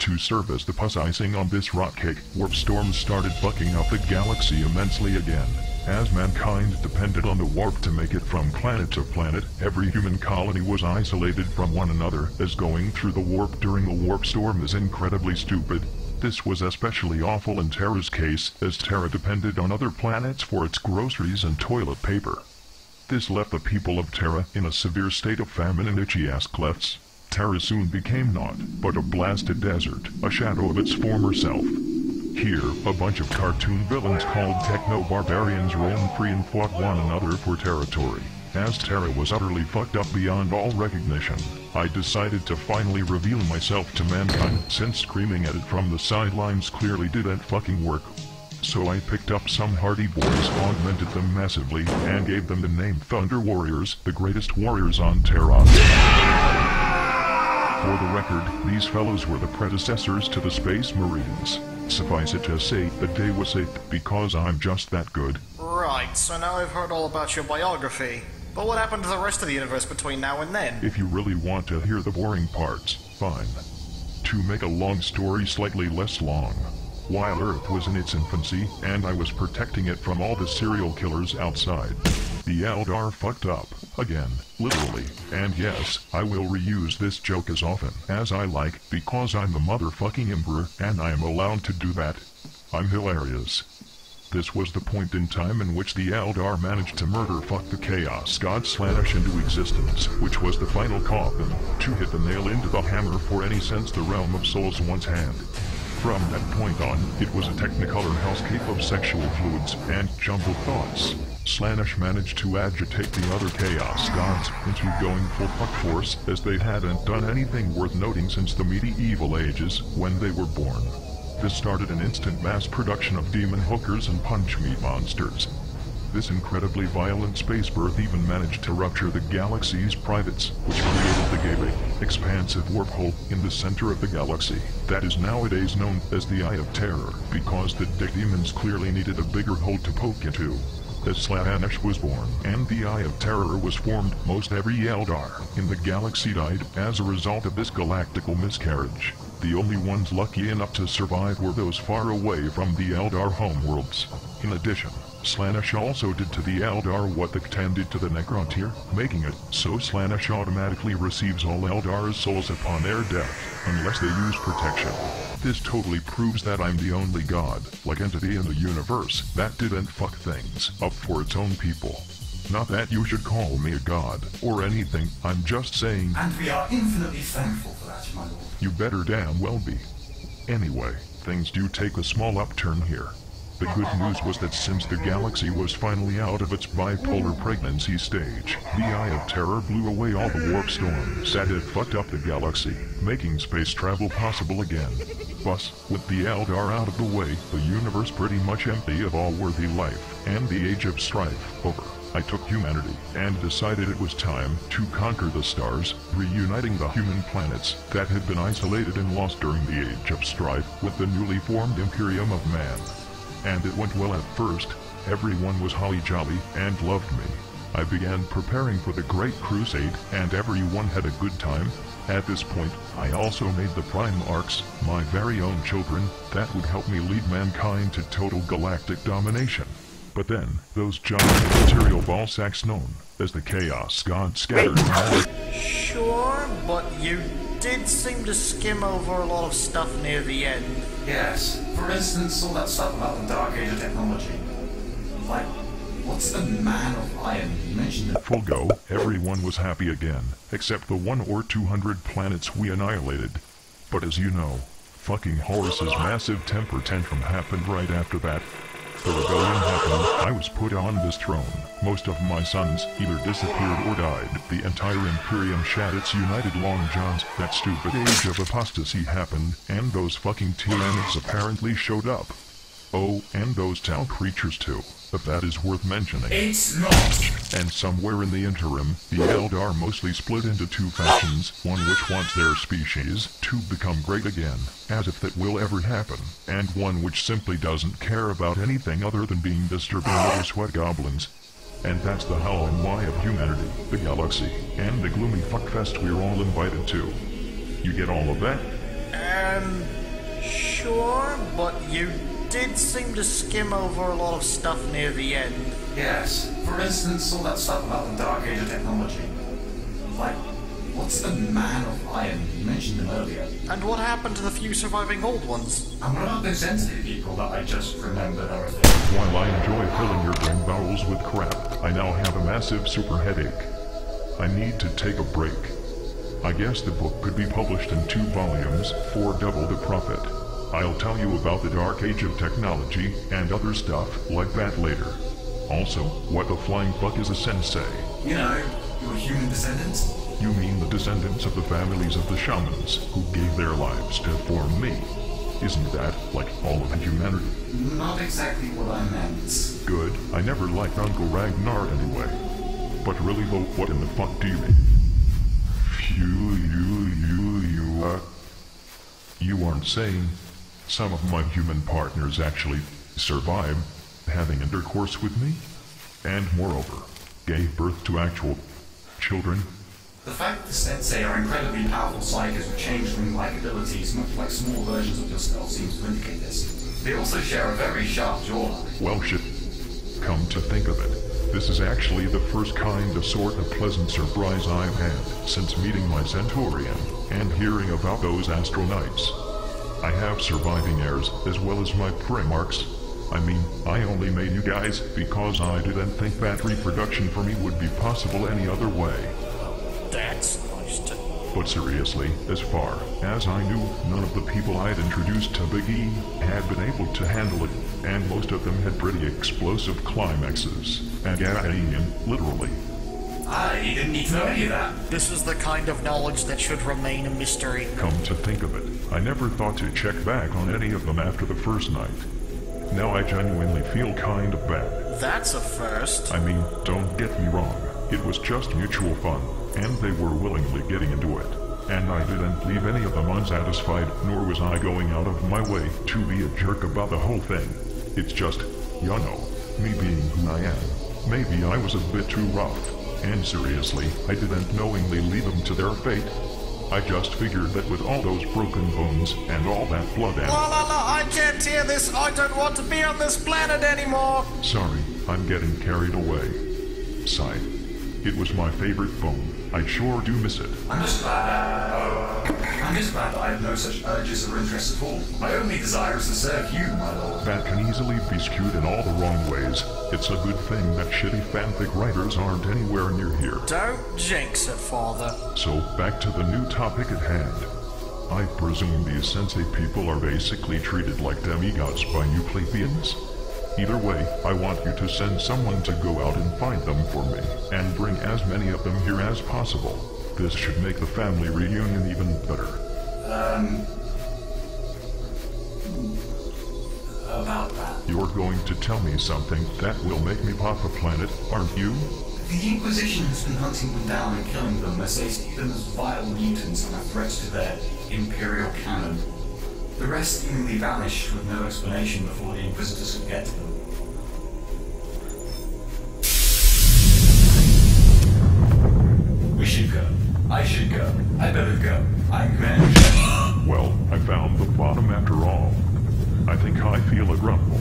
To serve as the pus icing on this rock cake, warp storms started bucking up the galaxy immensely again. As mankind depended on the warp to make it from planet to planet, every human colony was isolated from one another, as going through the warp during a warp storm is incredibly stupid. This was especially awful in Terra's case, as Terra depended on other planets for its groceries and toilet paper. This left the people of Terra in a severe state of famine and itchy ass clefts. Terra soon became naught but a blasted desert, a shadow of its former self. Here, a bunch of cartoon villains called techno-barbarians roamed free and fought one another for territory. As Terra was utterly fucked up beyond all recognition, I decided to finally reveal myself to mankind since screaming at it from the sidelines clearly didn't fucking work. So I picked up some hardy boys, augmented them massively, and gave them the name Thunder Warriors, the greatest warriors on Terra. For the record, these fellows were the predecessors to the Space Marines. Suffice it to say, the day was saved because I'm just that good. Right, so now I've heard all about your biography. But what happened to the rest of the universe between now and then? If you really want to hear the boring parts, fine. To make a long story slightly less long, while Earth was in its infancy, and I was protecting it from all the serial killers outside. The Eldar fucked up, again, literally, and yes, I will reuse this joke as often as I like, because I'm the motherfucking Emperor, and I am allowed to do that. I'm hilarious. This was the point in time in which the Eldar managed to murder fuck the Chaos God Slaanesh into existence, which was the final coffin, to hit the nail into the hammer for any sense the realm of souls once had. From that point on, it was a technicolor hellscape of sexual fluids and jumbled thoughts. Slaanesh managed to agitate the other Chaos Gods into going full fuck force as they hadn't done anything worth noting since the medieval ages when they were born. This started an instant mass production of demon hookers and punch meat monsters. This incredibly violent space birth even managed to rupture the galaxy's privates, which created the gaping, expansive warp hole in the center of the galaxy that is nowadays known as the Eye of Terror, because the dick demons clearly needed a bigger hole to poke into. As Slaanesh was born, and the Eye of Terror was formed, most every Eldar in the galaxy died as a result of this galactical miscarriage. The only ones lucky enough to survive were those far away from the Eldar homeworlds. In addition, Slaanesh also did to the Eldar what the C'tan did to the Necrontyr, making it so Slaanesh automatically receives all Eldar's souls upon their death, unless they use protection. This totally proves that I'm the only god, like entity in the universe, that didn't fuck things up for its own people. Not that you should call me a god, or anything, I'm just saying... And we are infinitely thankful for that, my lord. You better damn well be. Anyway, things do take a small upturn here. The good news was that since the galaxy was finally out of its bipolar pregnancy stage, the Eye of Terror blew away all the warp storms that had fucked up the galaxy, making space travel possible again. Thus, with the Eldar out of the way, the universe pretty much empty of all worthy life, and the age of strife over. I took humanity and decided it was time to conquer the stars, reuniting the human planets that had been isolated and lost during the age of strife with the newly formed Imperium of Man. And it went well at first. Everyone was holly jolly and loved me. I began preparing for the Great Crusade, and everyone had a good time. At this point, I also made the Primarchs, my very own children, that would help me lead mankind to total galactic domination. But then, those giant material ball sacks known as the Chaos God scattered my Sure, but you did seem to skim over a lot of stuff near the end. Yes. For instance, all that stuff about the Dark Age of technology. Like, what's the Man of Iron? You mentioned it. full go, everyone was happy again, except the one or two hundred planets we annihilated. But as you know, fucking Horus's massive temper tantrum happened right after that. The rebellion happened, I was put on this throne. Most of my sons either disappeared or died. The entire Imperium shat its united long johns. That stupid age of apostasy happened, and those fucking Tyranids apparently showed up. Oh, and those town creatures too. But that is worth mentioning. It's not. And somewhere in the interim, the Eldar mostly split into two factions, one which wants their species to become great again, as if that will ever happen, and one which simply doesn't care about anything other than being disturbing little sweat goblins. And that's the how and why of humanity, the galaxy, and the gloomy fuckfest we're all invited to. You get all of that? Um, sure, but you did seem to skim over a lot of stuff near the end. Yes. For instance, all that stuff about the Dark Age of technology. Like, what's the Man of Iron? You mentioned him earlier. And what happened to the few surviving old ones? And what about those entity people that I just remembered are? While I enjoy filling your brain bowels with crap, I now have a massive super headache. I need to take a break. I guess the book could be published in two volumes for double the profit. I'll tell you about the dark age of technology and other stuff like that later. Also, what the flying fuck is a sensei? You know, your human descendants? You mean the descendants of the families of the shamans who gave their lives to form me? Isn't that like all of humanity? Not exactly what I meant. Good. I never liked Uncle Ragnar anyway. But really though, what in the fuck do you mean? You, you, you, you, uh... You aren't saying some of my human partners actually survived having intercourse with me? And moreover, gave birth to actual children? The fact that the Sensei are incredibly powerful psychos with changeling-like abilities, much like small versions of yourself, seems to indicate this. They also share a very sharp jawline. Well shit. Come to think of it, this is actually the first kind of sort of pleasant surprise I've had since meeting my Centaurian and hearing about those astronauts. I have surviving heirs as well as my primarchs. I mean, I only made you guys because I didn't think that reproduction for me would be possible any other way. That's nice to... But seriously, as far as I knew, none of the people I'd introduced to Big E had been able to handle it, and most of them had pretty explosive climaxes. And yeah, I mean, literally. I didn't need to know any of that. This is the kind of knowledge that should remain a mystery. Come to think of it, I never thought to check back on any of them after the first night. Now I genuinely feel kind of bad. That's a first. I mean, don't get me wrong. It was just mutual fun, and they were willingly getting into it. And I didn't leave any of them unsatisfied, nor was I going out of my way to be a jerk about the whole thing. It's just, you know, me being who I am. Maybe I was a bit too rough. And seriously, I didn't knowingly leave them to their fate. I just figured that with all those broken bones and all that blood and... La la la, I can't hear this. I don't want to be on this planet anymore. Sorry, I'm getting carried away. Sighed. It was my favorite bone. I sure do miss it. I'm just glad that... Oh. I'm just glad that I have no such urges or interests at all. My only desire is to serve you, my lord. That can easily be skewed in all the wrong ways. It's a good thing that shitty fanfic writers aren't anywhere near here. Don't jinx it, father. So, back to the new topic at hand. I presume these sensei people are basically treated like demigods by you plebeians? Either way, I want you to send someone to go out and find them for me, and bring as many of them here as possible. This should make the family reunion even better. Um. About that. You're going to tell me something that will make me pop a planet, aren't you? The Inquisition has been hunting them down and killing them as they see them as vile mutants and a threat to their Imperial canon. The rest seemingly vanished with no explanation before the Inquisitors could get to them. We should go. I should go. I better go. I'm Commander Shepard. Well, I found the bottom after all. I think I feel a grumble.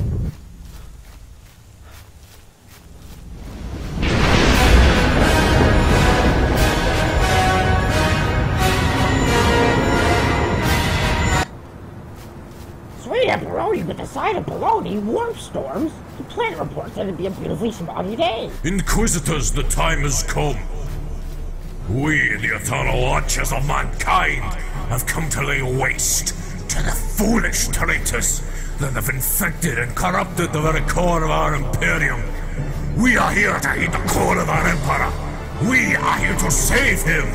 Sweet pepperoni with a side of bologna, warp storms. The planet reports that it'd be a beautifully smoggy day. Inquisitors, the time has come. We, the eternal archers of mankind, have come to lay waste to the foolish traitors that have infected and corrupted the very core of our Imperium. We are here to heed the call of our Emperor. We are here to save him.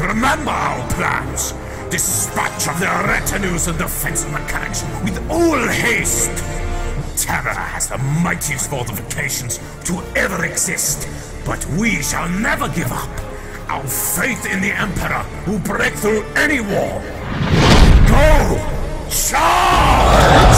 Remember our plans. Dispatch of their retinues and defense mechanics with all haste. Terra has the mightiest fortifications to ever exist, but we shall never give up. Our faith in the Emperor will break through any wall. Go! Charge!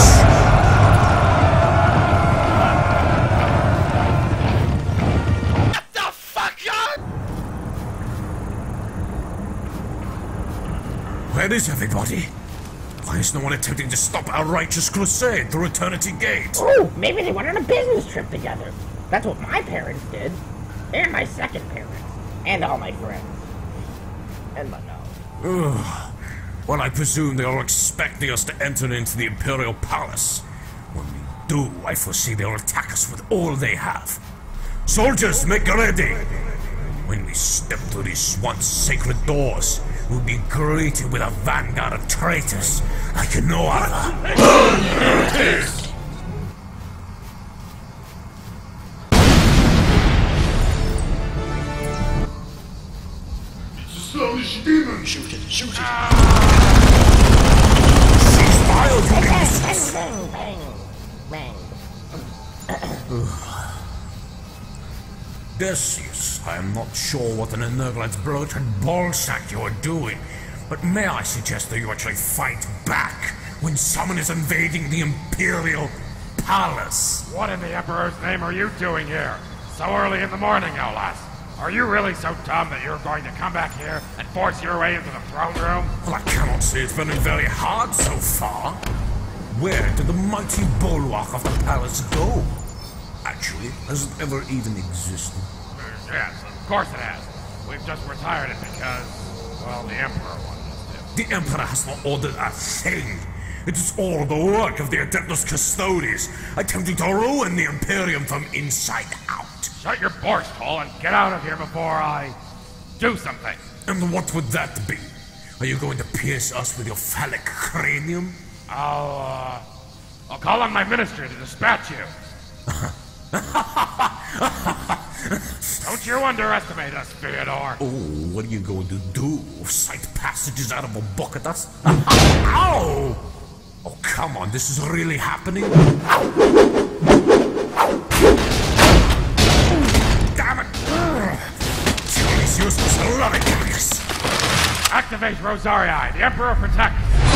Where is everybody? Why is no one attempting to stop our righteous crusade through Eternity Gate? Oh, maybe they went on a business trip together. That's what my parents did. And my second parents. And all my friends. And my dog. Well, I presume they are expecting us to enter into the Imperial Palace. When we do, I foresee they'll attack us with all they have. Soldiers, make ready! When we step through these once sacred doors, we'll be greeted with a vanguard of traitors like no other. Decius, I am not sure what an Energlad's bloated ballsack you are doing, but may I suggest that you actually fight back when someone is invading the Imperial Palace? What in the Emperor's name are you doing here? So early in the morning, less. Are you really so dumb that you're going to come back here and force your way into the throne room? Well, I cannot say it's been very hard so far. Where did the mighty bulwark of the palace go? Actually, has it ever even existed? Yes, of course it has. We've just retired it because, well, the Emperor wanted us The Emperor has not ordered a thing. It is all the work of the Adeptus Custodes, attempting to ruin the Imperium from inside out. Shut your borscht hole and get out of here before I do something. And what would that be? Are you going to pierce us with your phallic cranium? I'll, uh, I'll call on my ministry to dispatch you. Don't you underestimate us, Theodore. Oh, what are you going to do? Sight passages out of a book at us? Ow! Oh, come on, this is really happening? Damn it! These useless lumberjacks! Activate Rosarii, the Emperor protects.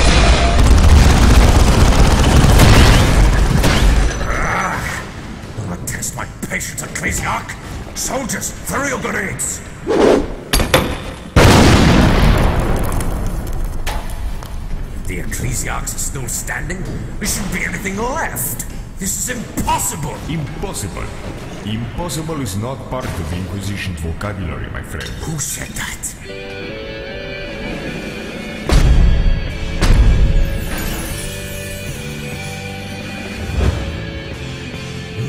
My patience, Ecclesiarch! Soldiers, throw your grenades! The Ecclesiarchs are still standing? There shouldn't be anything left! This is impossible! Impossible. Impossible is not part of the Inquisition's vocabulary, my friend. Who said that?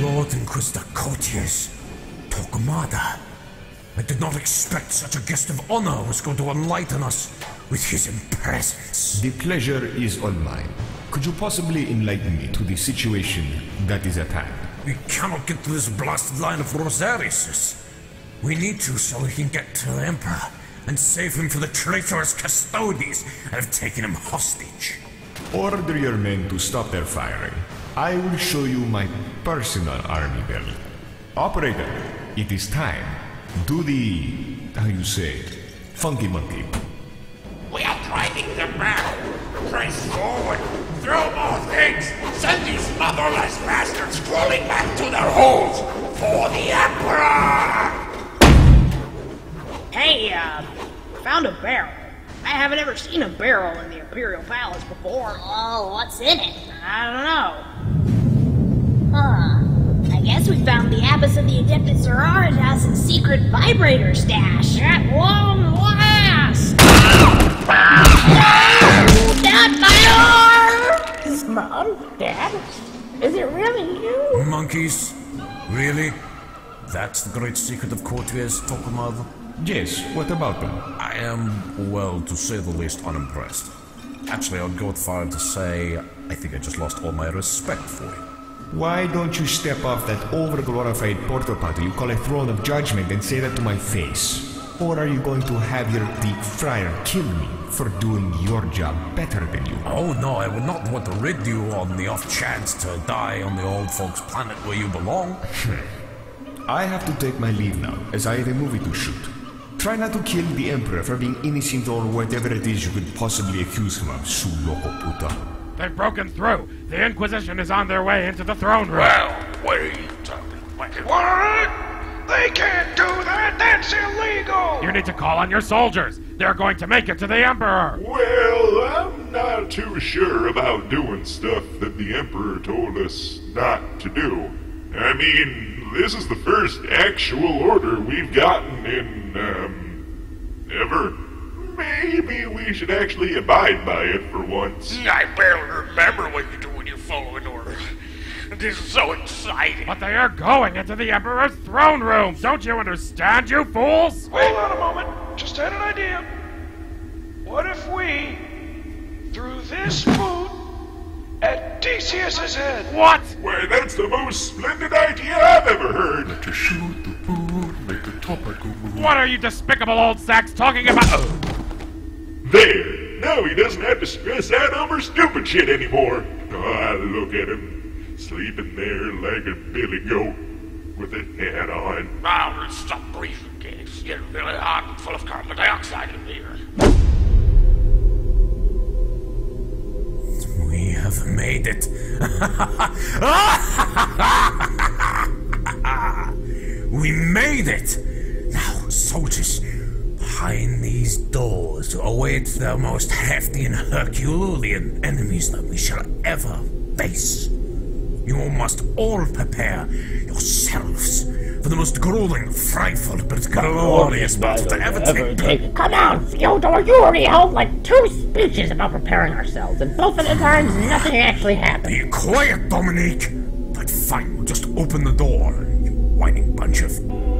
Lord Inquisitor Coteaz, Torquemada. I did not expect such a guest of honor was going to enlighten us with his presence. The pleasure is all mine. Could you possibly enlighten me to the situation that is at hand? We cannot get to this blasted line of Rosarius. We need to so we can get to the Emperor and save him from the traitorous Custodes that have taken him hostage. Order your men to stop their firing. I will show you my personal army belly. Operator, it is time. Do the, how you say it, funky monkey. We are driving the barrel. Press forward. Throw more things. Send these motherless bastards crawling back to their holes for the Emperor! Hey, uh, found a barrel. I haven't ever seen a barrel in the Imperial Palace before. Oh, what's in it? I don't found the abbess of the Adeptus Sororitas' secret vibrator stash. At long last! Not my arms! Mom? Dad? Is it really you? Monkeys? Really? That's the great secret of Coteaz, Torquemada? Yes, what about them? I am, well, to say the least, unimpressed. Actually, I'd go as far to say I think I just lost all my respect for you. Why don't you step off that overglorified porta potty you call a throne of judgment and say that to my face? Or are you going to have your deep fryer kill me for doing your job better than you? Oh no, I would not want to rid you on the off chance to die on the old folks' planet where you belong. I have to take my leave now, as I have a movie to shoot. Try not to kill the Emperor for being innocent or whatever it is you could possibly accuse him of, su loco puta. They've broken through. The Inquisition is on their way into the throne room. Well, are you talking? What? They can't do that! That's illegal! You need to call on your soldiers. They're going to make it to the Emperor. Well, I'm not too sure about doing stuff that the Emperor told us not to do. I mean, this is the first actual order we've gotten in, um, ever. Maybe we should actually abide by it for once. I barely remember what you do when you follow an order. This is so exciting. But they are going into the Emperor's throne room. Don't you understand, you fools? Hold on a moment. Just had an idea. What if we threw this boot at Decius's head? What? Why, that's the most splendid idea I've ever heard. To shoot the boot, make the topic move. What are you despicable old sacks talking about? There! Now he doesn't have to stress out over stupid shit anymore. I look at him. Sleeping there like a billy goat with a hat on. Now, stop breathing, Gabe. It's getting really hot and full of carbon dioxide in here. We have made it. we made it! Now, soldiers, behind these doors await the most hefty and Herculean enemies that we shall ever face. You must all prepare yourselves for the most grueling, frightful, but glorious battle to ever take place. Come on, Skildor, you already held like two speeches about preparing ourselves, and both of the times nothing actually happened. Be quiet, Dominique! But fine, we'll just open the door, you whining bunch of.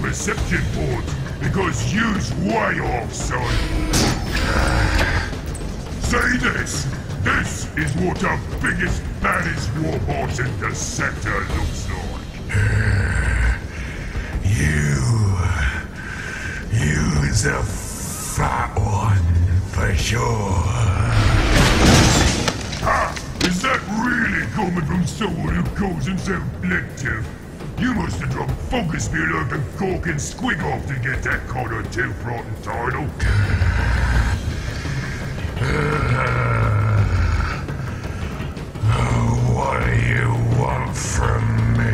Perception boards, because you's way off, son. Say this! This is what our biggest, baddest war boss in the sector looks like. You... You's a fat one, for sure. Ha! Is that really coming from someone who calls himself Blicktooth? You must have dropped focus spear like a cork and squig off to get that kind of tooth rotten title. What do you want from me?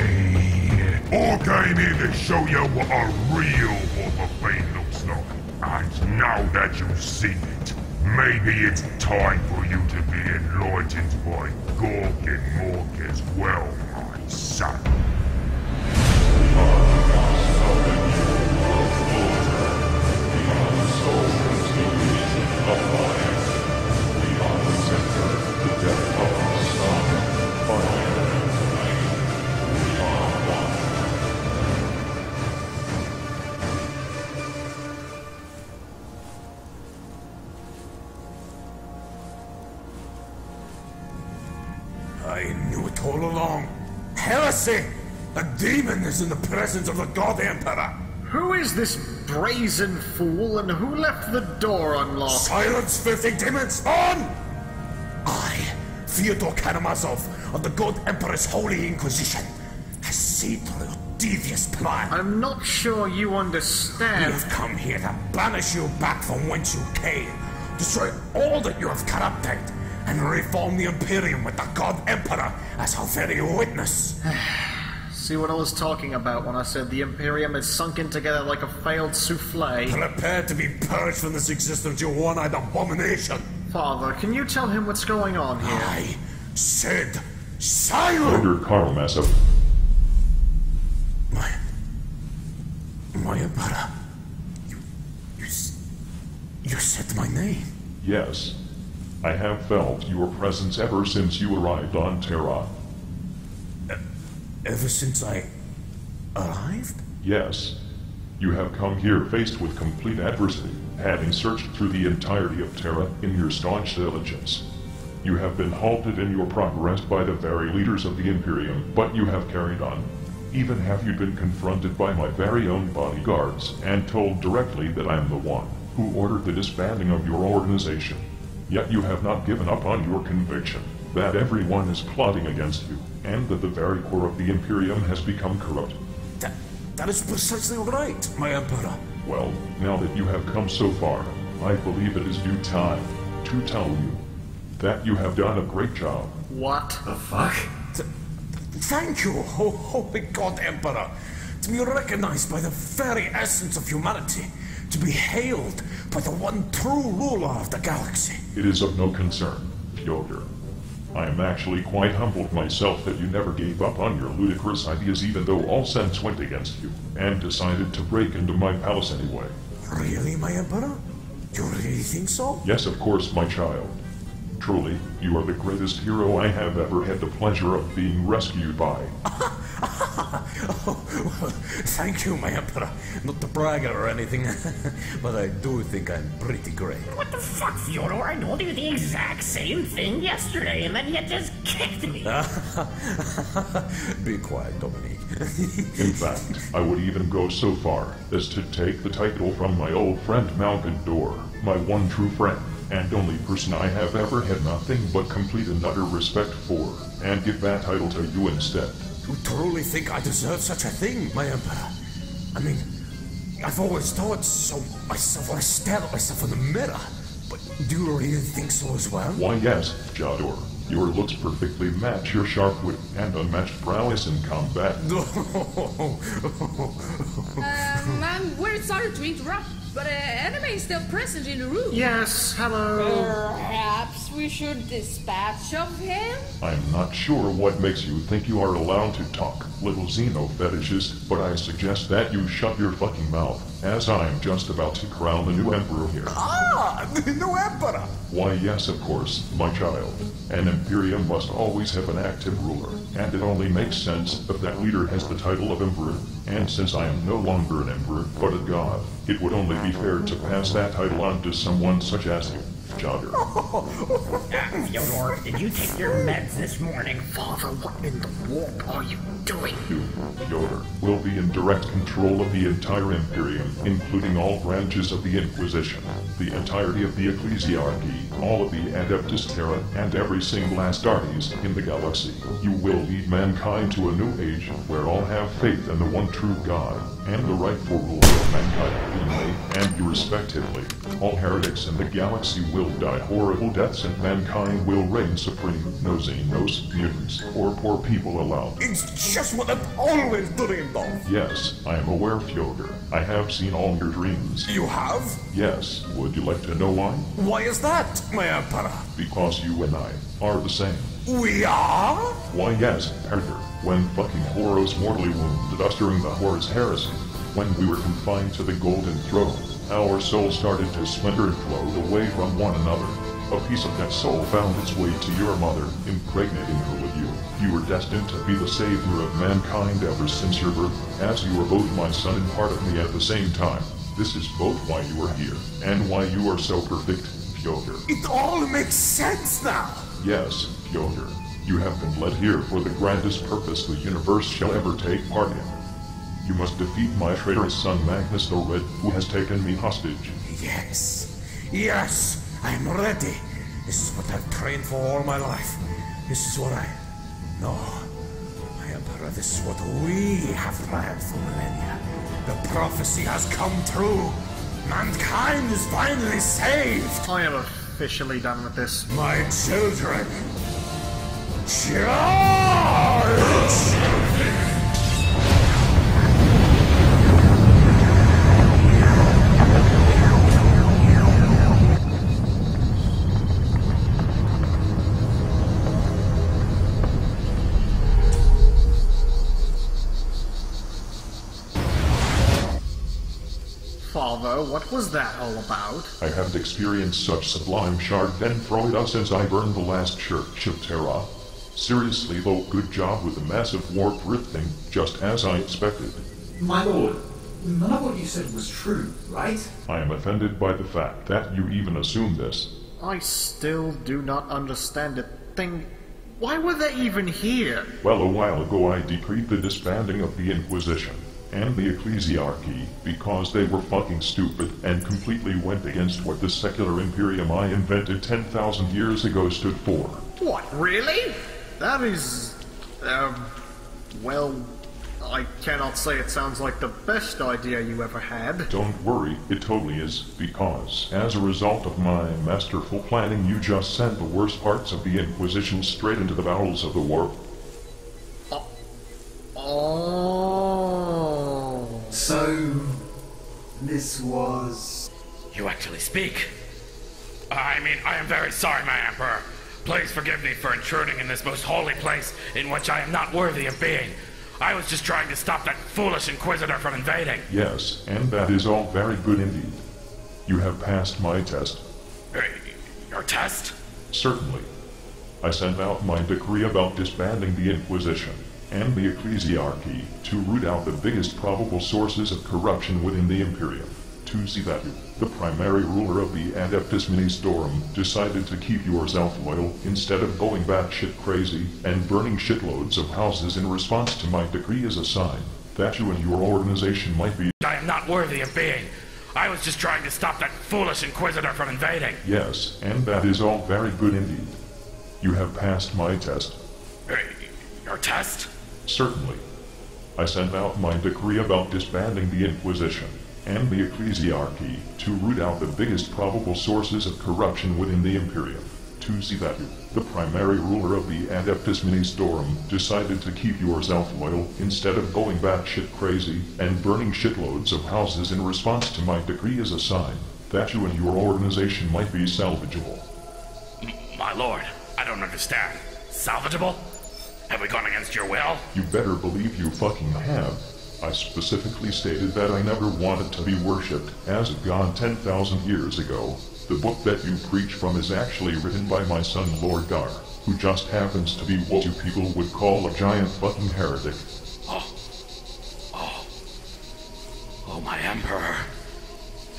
I came here to show you what a real Whopper Fiend looks like. And now that you've seen it, maybe it's time for you to be enlightened by Gork and Mork as well, brazen fool and who left the door unlocked? Silence, filthy demon spawn! I, Fyodor Karamazov, of the God Emperor's Holy Inquisition, has seen through your devious plan. I'm not sure you understand. have come here to banish you back from whence you came, destroy all that you have corrupted, and reform the Imperium with the God Emperor as our very witness. See what I was talking about when I said the Imperium is sunken together like a failed souffle? Prepare to be purged from this existence, you one-eyed abomination! Father, can you tell him what's going on here? I said silence! Under Karamazov, My Emperor, you, you, s- you said my name. yes. I have felt your presence ever since you arrived on Terra. Ever since I arrived? Yes. You have come here faced with complete adversity, having searched through the entirety of Terra in your staunch diligence. You have been halted in your progress by the very leaders of the Imperium, but you have carried on. Even have you been confronted by my very own bodyguards and told directly that I am the one who ordered the disbanding of your organization. Yet you have not given up on your conviction that everyone is plotting against you, and that the very core of the Imperium has become corrupt. That, that is precisely right, my Emperor. Well, now that you have come so far, I believe it is due time to tell you that you have done a great job. What? The fuck? Thank you, oh, holy God Emperor, to be recognized by the very essence of humanity, to be hailed by the one true ruler of the galaxy. It is of no concern, Fyodor. I am actually quite humbled myself that you never gave up on your ludicrous ideas even though all sense went against you, and decided to break into my palace anyway. Really, my Emperor? You really think so? Yes, of course, my child. Truly, you are the greatest hero I have ever had the pleasure of being rescued by. Thank you, my emperor. Not to brag or anything, but I do think I'm pretty great. What the fuck, Fyodor? I told you the exact same thing yesterday, and then you just kicked me. Be quiet, Dominique. In fact, I would even go so far as to take the title from my old friend Malcolm my one true friend, and only person I have ever had nothing but complete and utter respect for, and give that title to you instead. You truly think I deserve such a thing, my emperor? I mean, I've always thought so myself when I stare at myself in the mirror. But do you really think so as well? Why, yes, Jador. Your looks perfectly match your sharp wit and unmatched prowess in combat. Um, I'm very sorry to interrupt, but uh, enemy is still present in the room. Yes, hello. Perhaps we should dispatch of him? I'm not sure what makes you think you are allowed to talk, little xeno fetishist, but I suggest that you shut your fucking mouth, as I'm just about to crown the new emperor here. Ah, the new emperor! Why, yes, of course, my child. An Imperium must always have an active ruler, and it only makes sense if that leader has the title of emperor. And since I am no longer an emperor, but a god, it would only be fair to pass that title on to someone such as you, Jogger. Ah, Fyodor, did you take your meds this morning? Father, what in the warp are you doing? You, Yoder, will be in direct control of the entire Imperium, including all branches of the Inquisition, the entirety of the Ecclesiarchy, all of the Adeptus Terra, and every single Astartes in the galaxy. You will lead mankind to a new age where all have faith in the one true God, and the rightful ruler of mankind, and you respectively. All heretics in the galaxy will die horrible deaths and mankind will reign supreme. No Xenos, mutants, or poor people allowed. It's just what I've always dreamed of. Yes, I am aware, Fyodor. I have seen all your dreams. You have? Yes. Would you like to know why? Why is that, my emperor? Because you and I are the same. We are? Why, yes, Arthur. When fucking Horus mortally wounded us during the Horus heresy, when we were confined to the Golden Throne, our souls started to splinter and float away from one another. A piece of that soul found its way to your mother, impregnating her with you. You were destined to be the savior of mankind ever since your birth, as you were both my son and part of me at the same time. This is both why you are here, and why you are so perfect, Fyodor. It all makes sense now. Yes, Fyodor. You have been led here for the grandest purpose the universe shall ever take part in. You must defeat my traitorous son Magnus the Red, who has taken me hostage. Yes, yes, I'm ready. This is what I've trained for all my life. This is what I. No, my emperor, this is what we have planned for millennia. The prophecy has come true. Mankind is finally saved. I am officially done with this. My children, charge! Father, what was that all about? I haven't experienced such sublime Schadenfreude since I burned the last church of Terra. Seriously though, good job with the massive warp rift thing, just as I expected. My lord, none of what you said was true, right? I am offended by the fact that you even assume this. I still do not understand a thing. Why were they even here? Well, a while ago I decreed the disbanding of the Inquisition and the Ecclesiarchy because they were fucking stupid and completely went against what the secular imperium I invented 10,000 years ago stood for. What, really? That is. Um. Well, I cannot say it sounds like the best idea you ever had. Don't worry, it totally is, because as a result of my masterful planning, you just sent the worst parts of the Inquisition straight into the bowels of the warp. Oh. So. This was. You actually speak. I mean, I am very sorry, my Emperor. Please forgive me for intruding in this most holy place in which I am not worthy of being. I was just trying to stop that foolish Inquisitor from invading. Yes, and that is all very good indeed. You have passed my test. Uh, Your test? Certainly. I sent out my decree about disbanding the Inquisition, and the Ecclesiarchy to root out the biggest probable sources of corruption within the Imperium. To see that you, the primary ruler of the Adeptus Ministorum, decided to keep yourself loyal instead of going batshit crazy and burning shitloads of houses in response to my decree as a sign that you and your organization might be. I am not worthy of being. I was just trying to stop that foolish Inquisitor from invading. Yes, and that is all very good indeed. You have passed my test. Uh, Your test? Certainly. I sent out my decree about disbanding the Inquisition and the Ecclesiarchy to root out the biggest probable sources of corruption within the Imperium. To see the primary ruler of the Adeptus Ministorum, decided to keep yourself loyal instead of going batshit crazy and burning shitloads of houses in response to my decree as a sign that you and your organization might be salvageable. My lord, I don't understand. Salvageable? Have we gone against your will? You better believe you fucking have. I specifically stated that I never wanted to be worshipped as a god 10,000 years ago. The book that you preach from is actually written by my son Lorgar, who just happens to be what you people would call a giant fucking heretic. Oh. Oh. Oh, my emperor.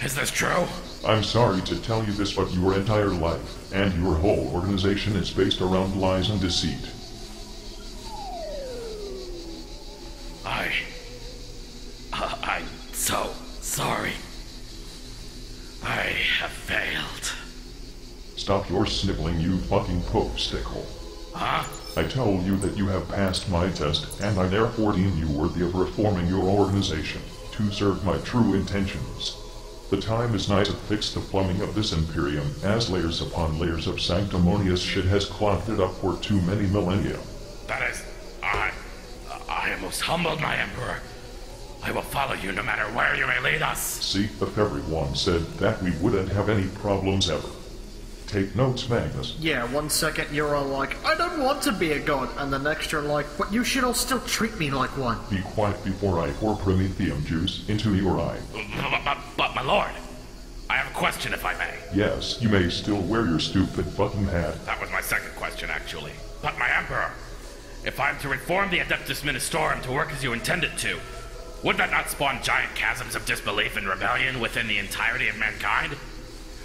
Is this true? I'm sorry to tell you this, but your entire life and your whole organization is based around lies and deceit. Sniveling, you fucking pope stickhole. Huh? I told you that you have passed my test, and I therefore deem you worthy of reforming your organization to serve my true intentions. The time is nigh to fix the plumbing of this Imperium, as layers upon layers of sanctimonious shit has clogged it up for too many millennia. That is. I. I am most humbled, my emperor. I will follow you no matter where you may lead us. See, if everyone said that we wouldn't have any problems ever. Take notes, Magnus. Yeah, one second you're all like, I don't want to be a god, and the next you're like, but you should all still treat me like one. Be quiet before I pour Promethium juice into your eye. But, but, but, my lord, I have a question if I may. Yes, you may still wear your stupid fucking hat. That was my second question, actually. But, my emperor, if I'm to reform the Adeptus Ministorum to work as you intended to, would that not spawn giant chasms of disbelief and rebellion within the entirety of mankind?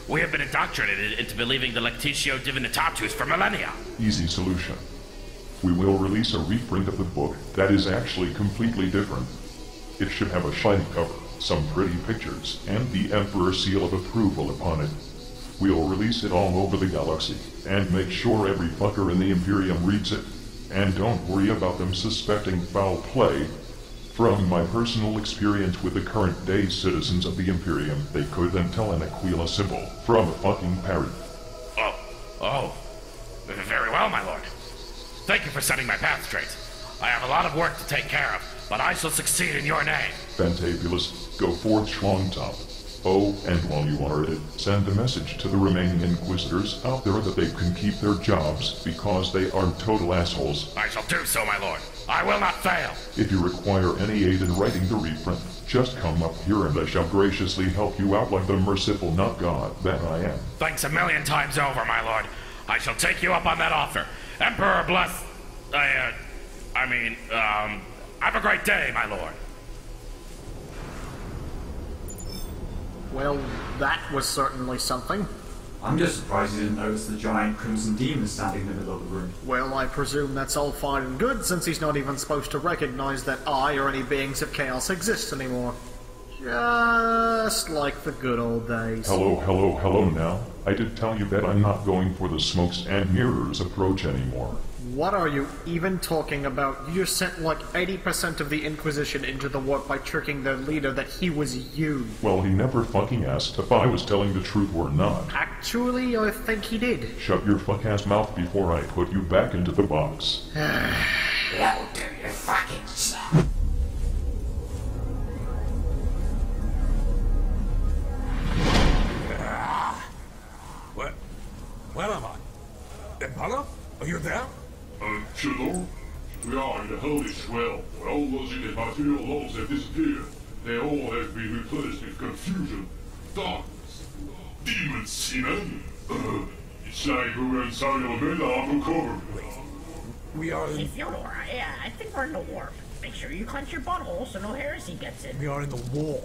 We have been indoctrinated into believing the Lectitio Divinitatus for millennia. Easy solution. We will release a reprint of the book that is actually completely different. It should have a shiny cover, some pretty pictures, and the Emperor's seal of approval upon it. We'll release it all over the galaxy, and make sure every fucker in the Imperium reads it. And don't worry about them suspecting foul play. From my personal experience with the current day citizens of the Imperium, they could then tell an Aquila symbol from a fucking parrot. Oh, oh. Very well, my lord. Thank you for setting my path straight. I have a lot of work to take care of, but I shall succeed in your name. Fantabulous, go forth, Schlongtop. Oh, and while you are at it, send a message to the remaining Inquisitors out there that they can keep their jobs because they are total assholes. I shall do so, my lord. I will not fail. If you require any aid in writing the reprint, just come up here and I shall graciously help you out like the merciful not God that I am. Thanks a million times over, my lord. I shall take you up on that offer. Emperor bless. I, uh, I mean, um, have a great day, my lord. Well, that was certainly something. I'm just surprised you didn't notice the giant crimson demon standing in the middle of the room. Well, I presume that's all fine and good, since he's not even supposed to recognize that I or any beings of chaos exist anymore. Just like the good old days. Hello, hello, hello now. I did tell you that I'm not going for the smokes and mirrors approach anymore. What are you even talking about? You just sent like 80% of the Inquisition into the warp by tricking their leader that he was you. Well, he never fucking asked if I was telling the truth or not. Actually, I think he did. Shut your fuck ass mouth before I put you back into the box. You'll do your fucking self. Ah. Where, where am I? Impala? Are you there? Chilor? We are in the Hellish Well, where all those in the material laws have disappeared. They all have been replenished with confusion, darkness, demon semen. Uh, it's like we were inside of a villa undercover. We are Hey, in, Theodore, yeah, I think we're in the warp. Make sure you clench your butthole so no heresy gets in. we are in the war.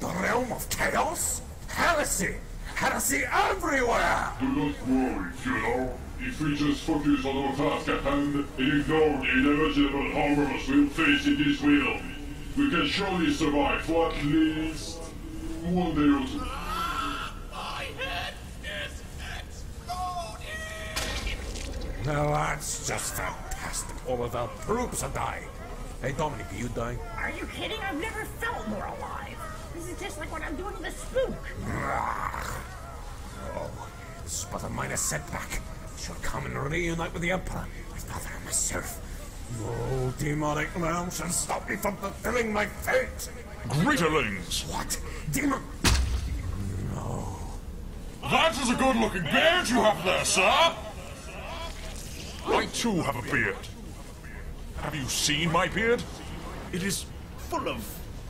The realm of chaos? Heresy! Heresy everywhere! Do not worry, Theodore. If we just focus on our task at hand and ignore the inevitable horrors we'll face in this world, we can surely survive for at least one day or two. Now that's just fantastic. All of our troops are dying. Hey, Dominic, are you dying? Are you kidding? I've never felt more alive. This is just like what I'm doing to the spook. Oh, this is but a minor setback. Shall come and reunite with the Emperor, my father and myself. No demonic realm shall stop me from fulfilling my fate. Greeterlings! What? Demon? No... That is a good-looking beard you have there, sir! I too have a beard. Have you seen my beard? It is full of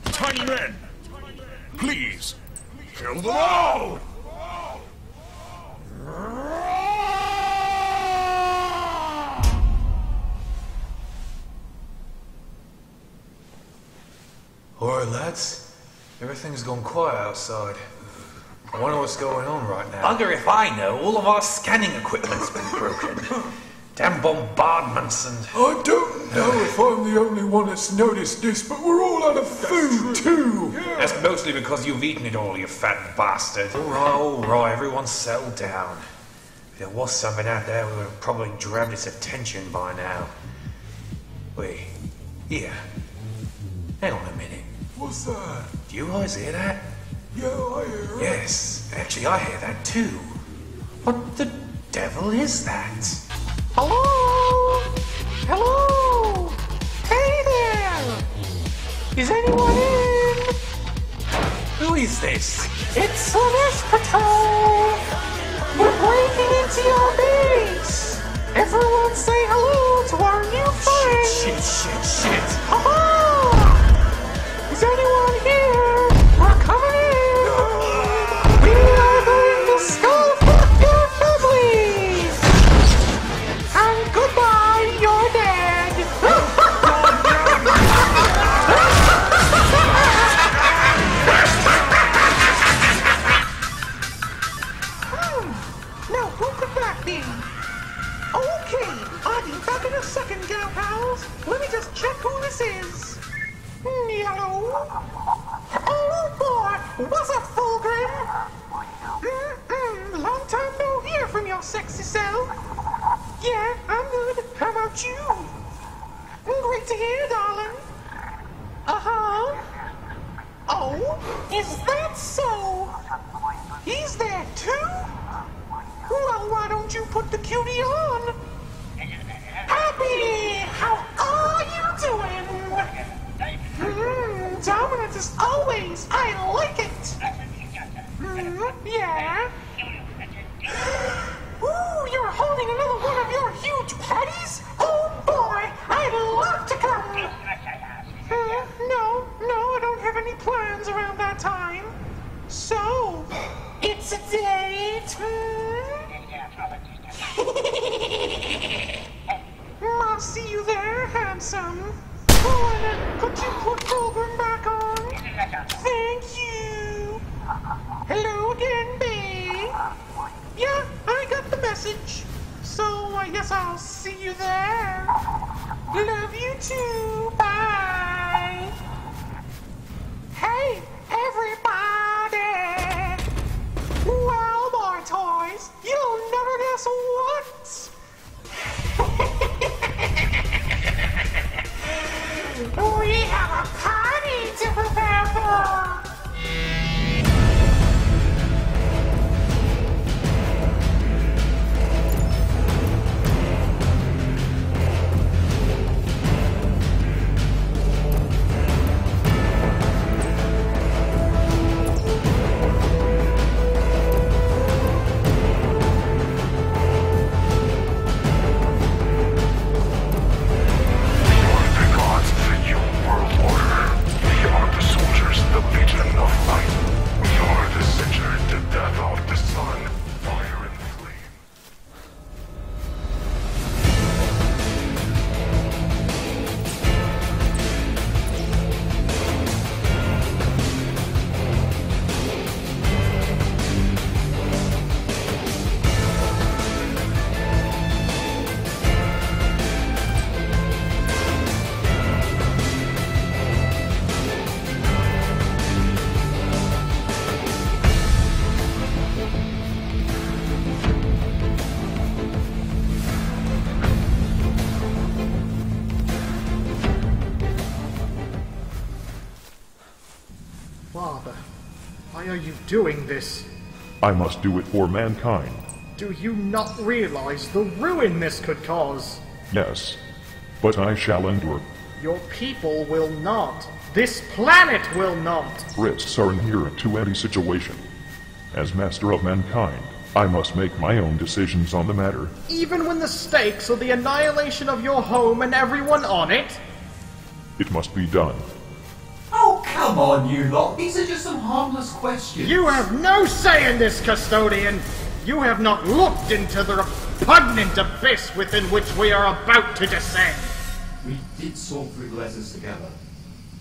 tiny men. Please, kill them all! Alright, lads. Everything's gone quiet outside. I wonder what's going on right now. Bugger if I know, all of our scanning equipment's been broken. Damn bombardments and. I don't know if I'm the only one that's noticed this, but we're all out of food too. That's mostly because you've eaten it all, you fat bastard. Alright, alright, everyone settle down. If there was something out there, we would have probably grabbed its attention by now. Wait, here. Hang on a minute. What's that? Do you guys hear that? Yeah, I hear it. Yes, actually, I hear that too. What the devil is that? Hello? Hello? Hey there! Is anyone in? Who is this? It's Slaanesh Patrol! We're breaking into your base! Everyone say hello to our new friend! Shit, shit, shit! Aha! Is anyone here? We're coming in! We are going to skull fuck your families! And goodbye, you're dead! Hmm, Now, who could that be? Okay, I'll be back in a second, gal pals. Let me just check who this is. Sexy self. Yeah, I'm good. How about you? Great to hear, darling. Uh-huh. Oh, is that so? He's there too? Well, why don't you put the cutie on? Happy! How are you doing? Dominant as always. I like it. Mm, yeah. Ooh, you're holding another one of your huge patties? Oh boy, I'd love to come. Uh, no, no, I don't have any plans around that time. So, it's a date. Hmm? I'll see you there, handsome. Could you put back on? Thank you. Hello. Yeah, I got the message. So I guess I'll see you there. Love you too. Bye. Hey, we have a party doing this? I must do it for mankind. Do you not realize the ruin this could cause? Yes. But I shall endure. Your people will not. This planet will not. Risks are inherent to any situation. As master of mankind, I must make my own decisions on the matter. Even when the stakes are the annihilation of your home and everyone on it? It must be done. Oh, come on, you lot. These are just some harmless questions. You have no say in this, custodian. You have not looked into the repugnant abyss within which we are about to descend. We did sort through the letters together.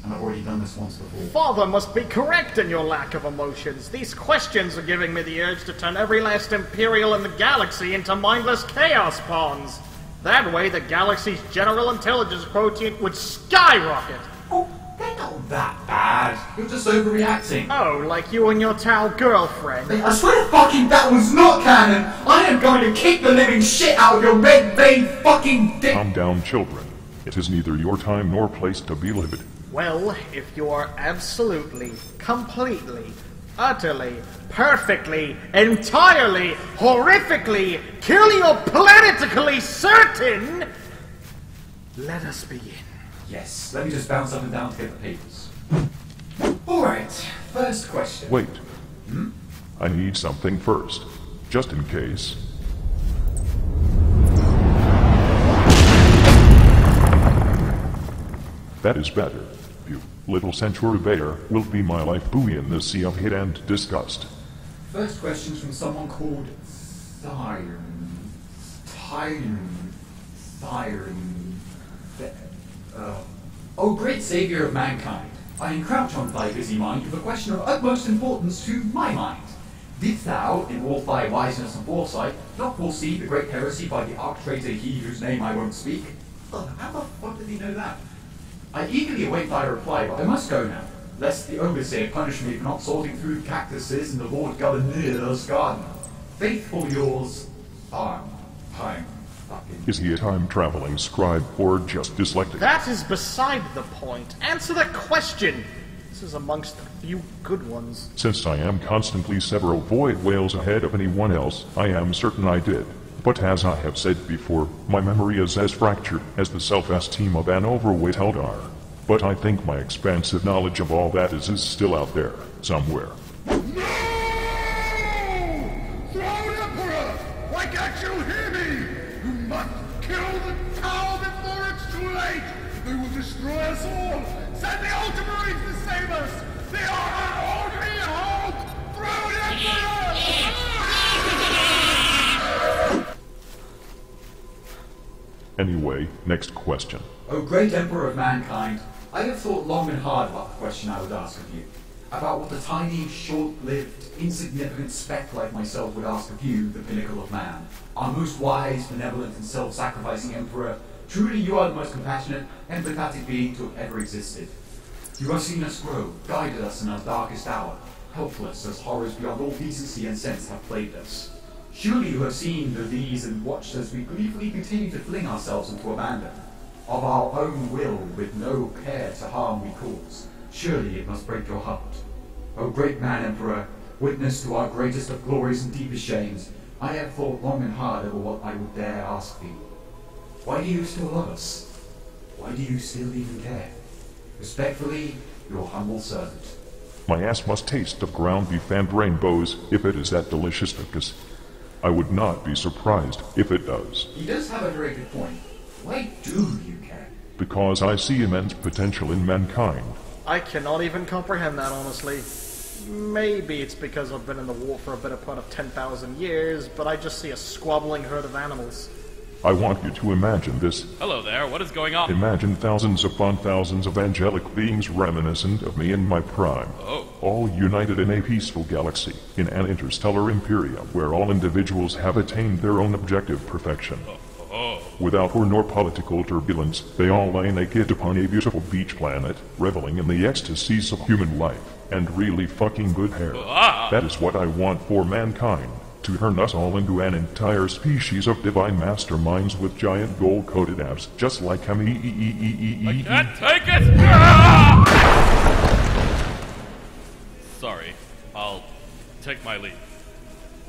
And I've already done this once before. Father must be correct in your lack of emotions. These questions are giving me the urge to turn every last Imperial in the galaxy into mindless chaos pawns. That way, the galaxy's general intelligence quotient would skyrocket. Oh, They're not that bad. You're just overreacting. Oh, like you and your Tau girlfriend. I swear to fucking that was not canon. I am going to kick the living shit out of your red vein fucking dick. Calm down, children. It is neither your time nor place to be livid. Well, if you are absolutely, completely, utterly, perfectly, entirely, horrifically, planetically certain, let us begin. Yes, let me just bounce up and down to get the papers. Alright, first question. Wait. Hmm? I need something first. Just in case. That is better. You little centaur bear will be my life buoy in the sea of hate and disgust. First question's from someone called Thyron. Thyron. Thyron. Uh, oh, great savior of mankind. I encroach on thy busy mind with a question of utmost importance to my mind. Didst thou, in all thy wiseness and foresight, not foresee the great heresy by the arc-traitor he whose name I won't speak? Well, how the fuck did he know that? I eagerly await thy reply, but I must go now, lest the overseer punish me for not sorting through the cactuses in the Lord Governor's garden. Faithful yours, Arm. Time. Is he a time traveling scribe or just dyslexic? That is beside the point. Answer the question. This is amongst the few good ones. Since I am constantly several void whales ahead of anyone else, I am certain I did. But as I have said before, my memory is as fractured as the self-esteem of an overweight Eldar. But I think my expansive knowledge of all that is, is still out there, somewhere. Anyway, next question. O great Emperor of mankind, I have thought long and hard about the question I would ask of you. About what a tiny, short-lived, insignificant speck like myself would ask of you, the pinnacle of man. Our most wise, benevolent, and self-sacrificing Emperor, truly you are the most compassionate, empathetic being to have ever existed. You have seen us grow, guided us in our darkest hour, helpless as horrors beyond all decency and sense have plagued us. Surely you have seen the these and watched as we gleefully continue to fling ourselves into abandon. Of our own will, with no care to harm we cause. Surely it must break your heart. O great man emperor, witness to our greatest of glories and deepest shames, I have thought long and hard over what I would dare ask thee. Why do you still love us? Why do you still even care? Respectfully, your humble servant. My ass must taste of ground beef and rainbows if it is that delicious because I would not be surprised if it does, He does have a very good point. Why do you care? because I see immense potential in mankind. I cannot even comprehend that, honestly. Maybe it's because I've been in the war for a better part of 10,000 years, but I just see a squabbling herd of animals. I want you to imagine this. Hello there, what is going on? Imagine thousands upon thousands of angelic beings reminiscent of me in my prime. Oh. All united in a peaceful galaxy, in an interstellar imperium where all individuals have attained their own objective perfection. Oh. Without war nor political turbulence, they all lay naked upon a beautiful beach planet, reveling in the ecstasies of human life, and really fucking good hair. Ah. That is what I want for mankind to turn us all into an entire species of divine masterminds with giant gold-coated abs, just like him. I can't take it! Sorry, I'll take my leave.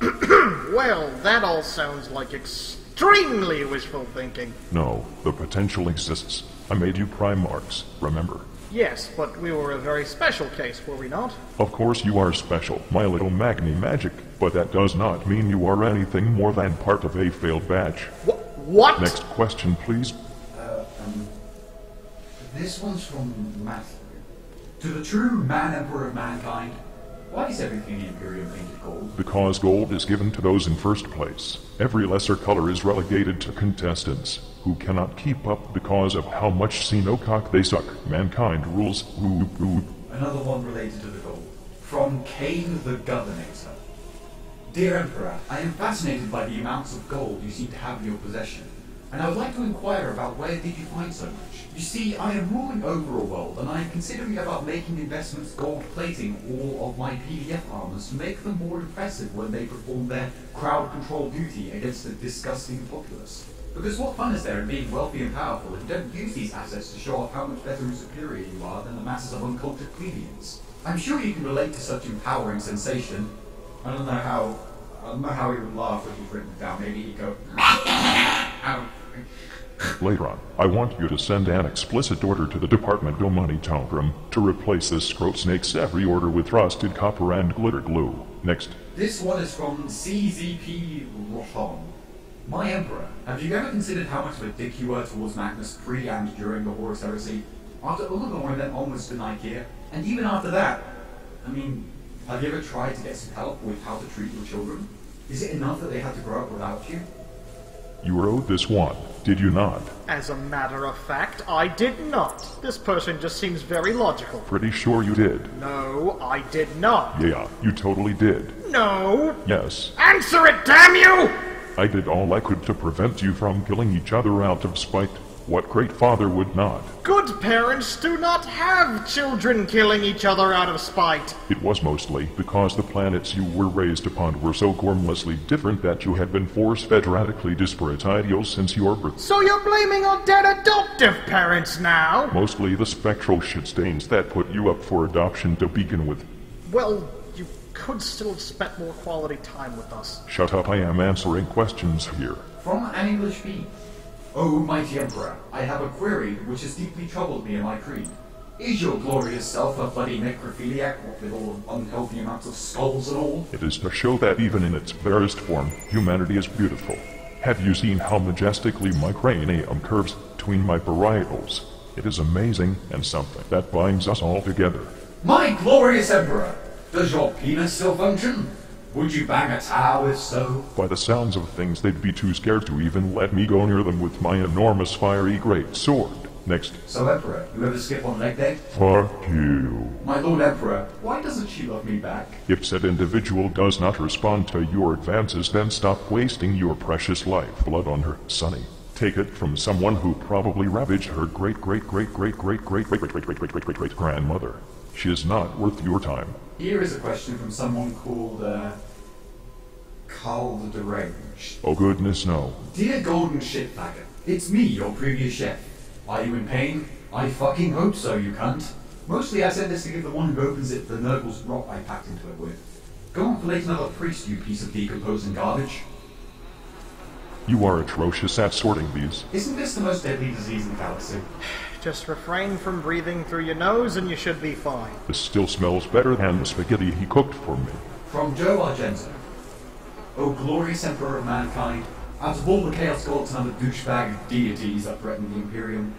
well, that all sounds like extremely wishful thinking. No, the potential exists. I made you Primarchs, remember. Yes, but we were a very special case, were we not? Of course you are special, my little Magni Magic, but that does not mean you are anything more than part of a failed batch. What? Next question, please. Uh, um, this one's from Matthew. To the true man emperor of mankind, why is everything in the Imperium painted gold? Because gold is given to those in first place. Every lesser color is relegated to contestants who cannot keep up because of how much Xenocock they suck. Mankind rules. Another one related to the gold. From Kane the Governator. Dear Emperor, I am fascinated by the amounts of gold you seem to have in your possession, and I would like to inquire about where did you find so much? You see, I am ruling over a world, and I am considering about making investments gold plating all of my PDF armors to make them more impressive when they perform their crowd control duty against the disgusting populace. Because what fun is there in being wealthy and powerful if you don't use these assets to show off how much better and superior you are than the masses of uncultured plebeians? I'm sure you can relate to such empowering sensation. I don't know how. I don't know how he would laugh if he'd written it down. Maybe he'd go. Later on, I want you to send an explicit order to the Department Domani Tongram to replace this scrote snake's every order with rusted copper and glitter glue. Next. This one is from CZP Rothon. My Emperor, have you ever considered how much of a dick you were towards Magnus pre and during the Horus Heresy? After Ullanor and then onwards to Nicaea? And even after that? I mean, have you ever tried to get some help with how to treat your children? Is it enough that they had to grow up without you? You were wrote this one, did you not? As a matter of fact, I did not. This person just seems very logical. Pretty sure you did. No, I did not. Yeah, you totally did. No. Yes. Answer it, damn you! I did all I could to prevent you from killing each other out of spite. What great father would not? Good parents do not have children killing each other out of spite. It was mostly because the planets you were raised upon were so gormlessly different that you had been force-fed radically disparate ideals since your birth. So you're blaming on dead adoptive parents now? Mostly the spectral shit stains that put you up for adoption to begin with. Well, could still have spent more quality time with us. Shut up, I am answering questions here. From an English bee. O mighty Emperor, I have a query which has deeply troubled me in my creed. Is your glorious self a bloody necrophiliac, with all unhealthy amounts of skulls and all? It is to show that even in its barest form, humanity is beautiful. Have you seen how majestically my cranium curves between my parietals? It is amazing and something that binds us all together. My glorious Emperor, does your penis still function? Would you bang a towel if so? By the sounds of things, they'd be too scared to even let me go near them with my enormous fiery great sword. Next. So, Emperor, you ever skip on leg day? Fuck you. My Lord Emperor, why doesn't she love me back? If said individual does not respond to your advances, then stop wasting your precious life blood on her, Sonny. Take it from someone who probably ravaged her great great great great great great great great great great great great great grandmother. She is not worth your time. Here is a question from someone called, uh. Carl the Deranged. Oh goodness no. Dear Golden Shitbagger, it's me, your previous chef. Are you in pain? I fucking hope so, you cunt. Mostly I said this to give the one who opens it the Nurgle's Rot I packed into it with. Go and collate another priest, you piece of decomposing garbage. You are atrocious at sorting these. Isn't this the most deadly disease in the galaxy? Just refrain from breathing through your nose and you should be fine. This still smells better than the spaghetti he cooked for me. From Joe Argento. O glorious Emperor of mankind, out of all the Chaos Gods and the douchebag deities that threaten the Imperium,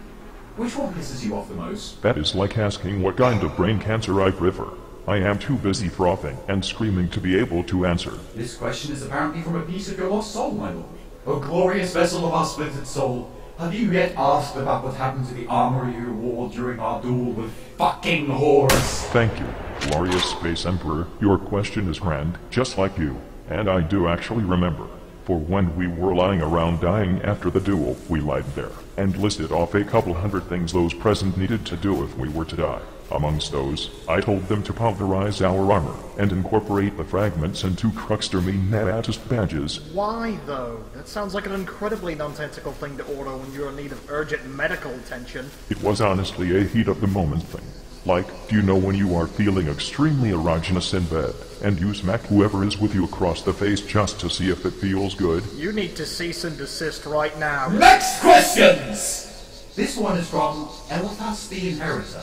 which one pisses you off the most? That is like asking what kind of brain cancer I prefer. I am too busy frothing and screaming to be able to answer. This question is apparently from a piece of your lost soul, my lord. O glorious vessel of our splittered soul, have you yet asked about what happened to the armor you wore during our duel with fucking Horus? Thank you, glorious Space Emperor. Your question is grand, just like you. And I do actually remember. For when we were lying around dying after the duel, we lied there and listed off a couple hundred things those present needed to do if we were to die. Amongst those, I told them to pulverize our armor and incorporate the fragments into Crux Terminatus badges. Why, though? That sounds like an incredibly nonsensical thing to order when you're in need of urgent medical attention. It was honestly a heat of the moment thing. Like, do you know when you are feeling extremely erogenous in bed, and you smack whoever is with you across the face just to see if it feels good? You need to cease and desist right now. Next questions! This one is from Elthas the Inheritor.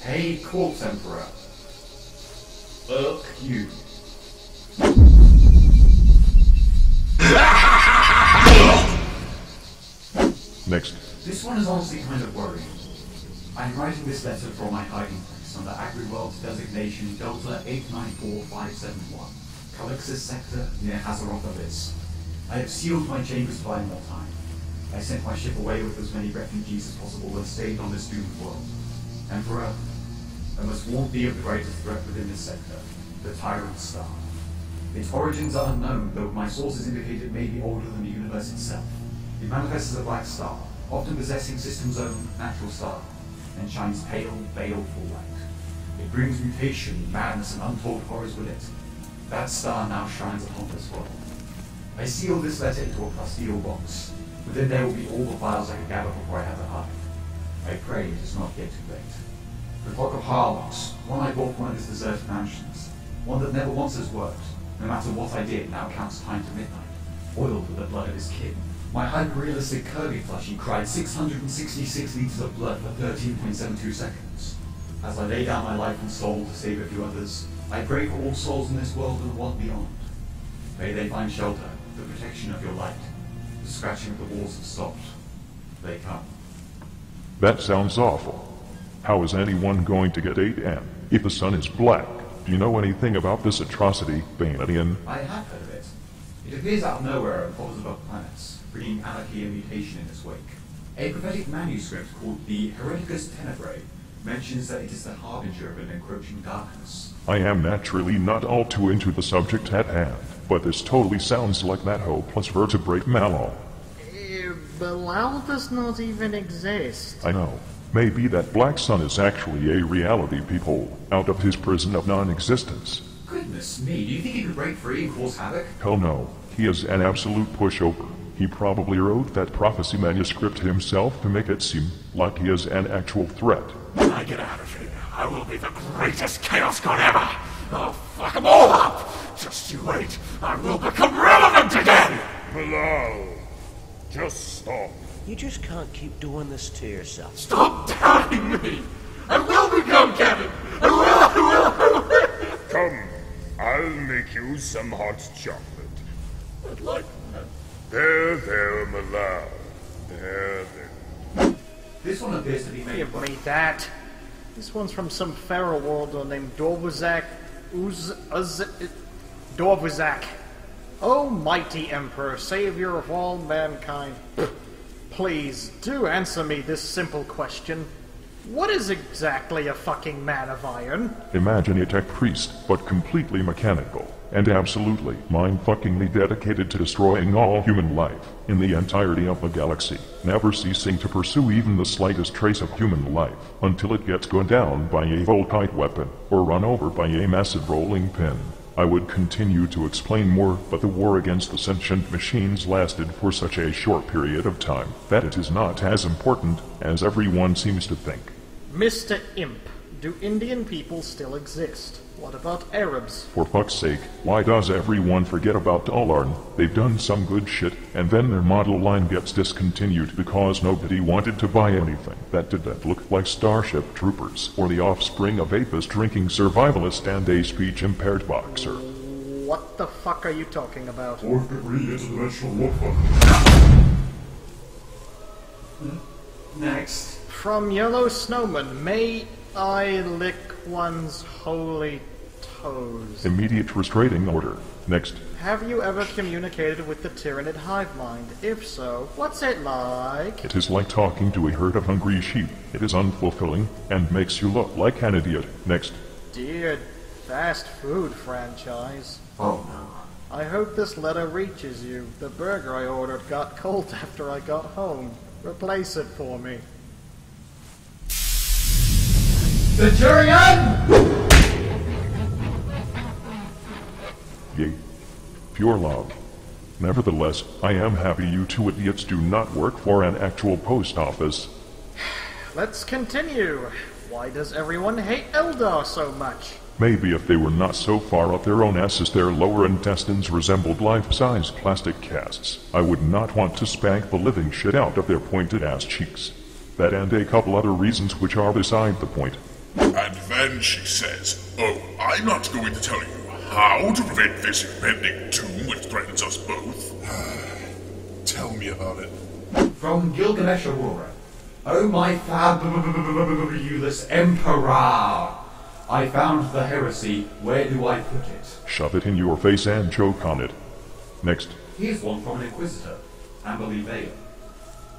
Hey, Corpse Emperor. Fuck you. Next. This one is honestly kind of worrying. I'm writing this letter from my hiding place under AgriWorld's designation Delta 894571, Calixis sector near Hazeroth Abyss. I have sealed my chambers to buy more time. I sent my ship away with as many refugees as possible and stayed on this doomed world. Emperor, I must warn thee of the greatest threat within this sector, the Tyrant Star. Its origins are unknown, though my sources indicate it may be older than the universe itself. It manifests as a black star, often possessing system's own natural star, and shines pale, baleful light. It brings mutation, madness, and untold horrors with it. That star now shines upon this world. I seal this letter into a plasteel box. Within there will be all the files I can gather before I have to hide. I pray it is not yet too late. The Clock of Haarlocks, one I bought from one of his deserted mansions. One that never once has worked. No matter what I did, now counts time to midnight. Oiled with the blood of his kin. My hyper-realistic Kirby plushie cried 666 liters of blood for 13.72 seconds. As I lay down my life and soul to save a few others, I pray for all souls in this world and the one beyond. May they find shelter, the protection of your light. The scratching of the walls has stopped. They come. That sounds awful. How is anyone going to get 8M if the sun is black? Do you know anything about this atrocity, Banadian? I have heard of it. It appears out of nowhere and hovers above planets, bringing anarchy and mutation in its wake. A prophetic manuscript called the Hereticus Tenebrae mentions that it is the harbinger of an encroaching darkness. I am naturally not all too into the subject at hand, but this totally sounds like that plus vertebrate Malal. Eh, Malal does not even exist. I know. Maybe that black sun is actually a reality peephole out of his prison of non-existence. Goodness me, do you think he could break free and cause havoc? Hell no. He is an absolute pushover. He probably wrote that prophecy manuscript himself to make it seem like he is an actual threat. When I get out of here, I will be the greatest Chaos God ever. I'll fuck them all up. Just you wait. I will become relevant again. Malal, just stop. You just can't keep doing this to yourself. Stop telling me. I will become Kevin. I will. I will. I will. Come, I'll make you some hot chocolate. I'd like that. There, there, Malal. There, there. This one appears to be made Give me that. This one's from some feral worlder named Dorvuzak Uz Uz Dorvuzak. Oh mighty Emperor, savior of all mankind. Please, do answer me this simple question. What is exactly a fucking man of iron? Imagine a tech priest, but completely mechanical, and absolutely mind-fuckingly dedicated to destroying all human life in the entirety of the galaxy, never ceasing to pursue even the slightest trace of human life until it gets gunned down by a Volkite weapon or run over by a massive rolling pin. I would continue to explain more, but the war against the sentient machines lasted for such a short period of time that it is not as important as everyone seems to think. Mr. Imp, do Indian people still exist? What about Arabs? For fuck's sake, why does everyone forget about Dolarn? They've done some good shit, and then their model line gets discontinued because nobody wanted to buy anything that didn't look like Starship Troopers or the offspring of Apis drinking survivalist and a speech-impaired boxer. What the fuck are you talking about? Fourth degree interdimensional warfare. Next. From Yellow Snowman, may I lick one's holy toes? Immediate restraining order. Next. Have you ever communicated with the Tyranid hive mind? If so, what's it like? It is like talking to a herd of hungry sheep. It is unfulfilling and makes you look like an idiot. Next. Dear fast food franchise. Oh no. I hope this letter reaches you. The burger I ordered got cold after I got home. Replace it for me. Centurion! Yea. Pure love. Nevertheless, I am happy you two idiots do not work for an actual post office. Let's continue. Why does everyone hate Eldar so much? Maybe if they were not so far up their own asses their lower intestines resembled life-size plastic casts, I would not want to spank the living shit out of their pointed ass cheeks. That and a couple other reasons which are beside the point. And then she says, Oh, I'm not going to tell you how to prevent this impending doom which threatens us both. tell me about it. From Gilgamesh Aurora. Oh my fabulous Emperor! I found the heresy. Where do I put it? Shove it in your face and choke on it. Next. Here's one from an Inquisitor, Amberley Vail.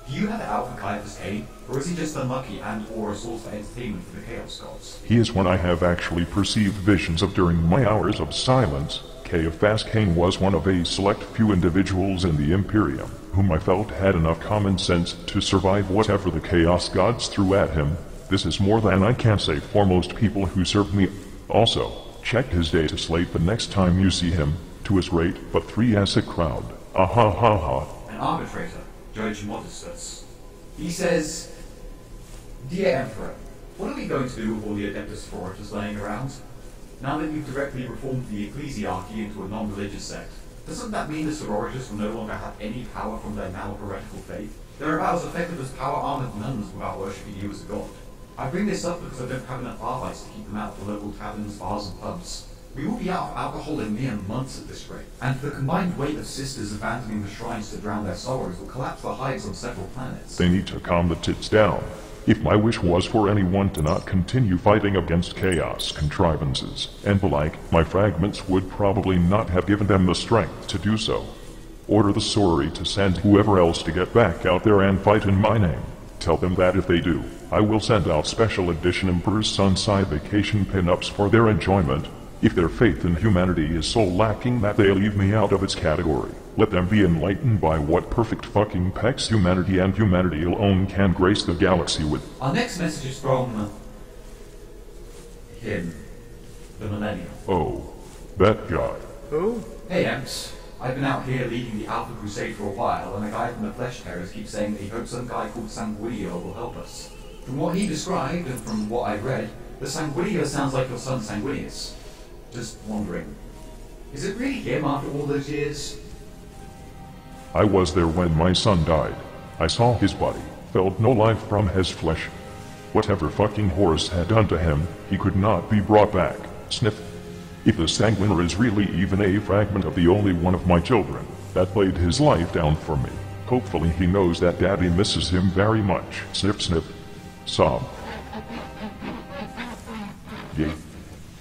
Do you have Alpha Ciaphas Cain, or is he just unlucky and or a source for entertainment for the Chaos Gods? He is one I have actually perceived visions of during my hours of silence. Ciaphas Cain was one of a select few individuals in the Imperium, whom I felt had enough common sense to survive whatever the Chaos Gods threw at him. This is more than I can say for most people who served me. Also, check his data slate the next time you see him, to his rate, but three as a crowd. Ah ha ha ha. An arbitrator, Judge Modestus. He says, Dear Emperor, what are we going to do with all the Adeptus Sororitas laying around? Now that you've directly reformed the ecclesiarchy into a non-religious sect, doesn't that mean the sororitas will no longer have any power from their now heretical faith? They're about as effective as power-armored nuns without worshipping you as a god. I bring this up because I don't have enough barlights to keep them out of the local taverns, bars, and pubs. We will be out of alcohol in mere months at this rate, and the combined weight of sisters abandoning the shrines to drown their sorrows will collapse the hives on several planets. They need to calm the tits down. If my wish was for anyone to not continue fighting against chaos contrivances and the like, my fragments would probably not have given them the strength to do so. Order the sorry to send whoever else to get back out there and fight in my name. Tell them that if they do, I will send out special edition Emperor's Sunside vacation pinups for their enjoyment. If their faith in humanity is so lacking that they leave me out of its category, let them be enlightened by what perfect fucking pecs humanity and humanity alone can grace the galaxy with. Our next message is from... him. The Millennial. Oh, that guy. Who? Hey, Emps. I've been out here leading the Alpha Crusade for a while, and a guy from the Flesh Tearers keeps saying that he hopes some guy called Sanguinor will help us. From what he described, and from what I've read, the Sanguinor sounds like your son Sanguinius. Just wondering, is it really him after all those years? I was there when my son died. I saw his body, felt no life from his flesh. Whatever fucking Horus had done to him, he could not be brought back. Sniff. If the Sanguinor is really even a fragment of the only one of my children that laid his life down for me, hopefully he knows that Daddy misses him very much. Sniff, sniff. Sob. Yay.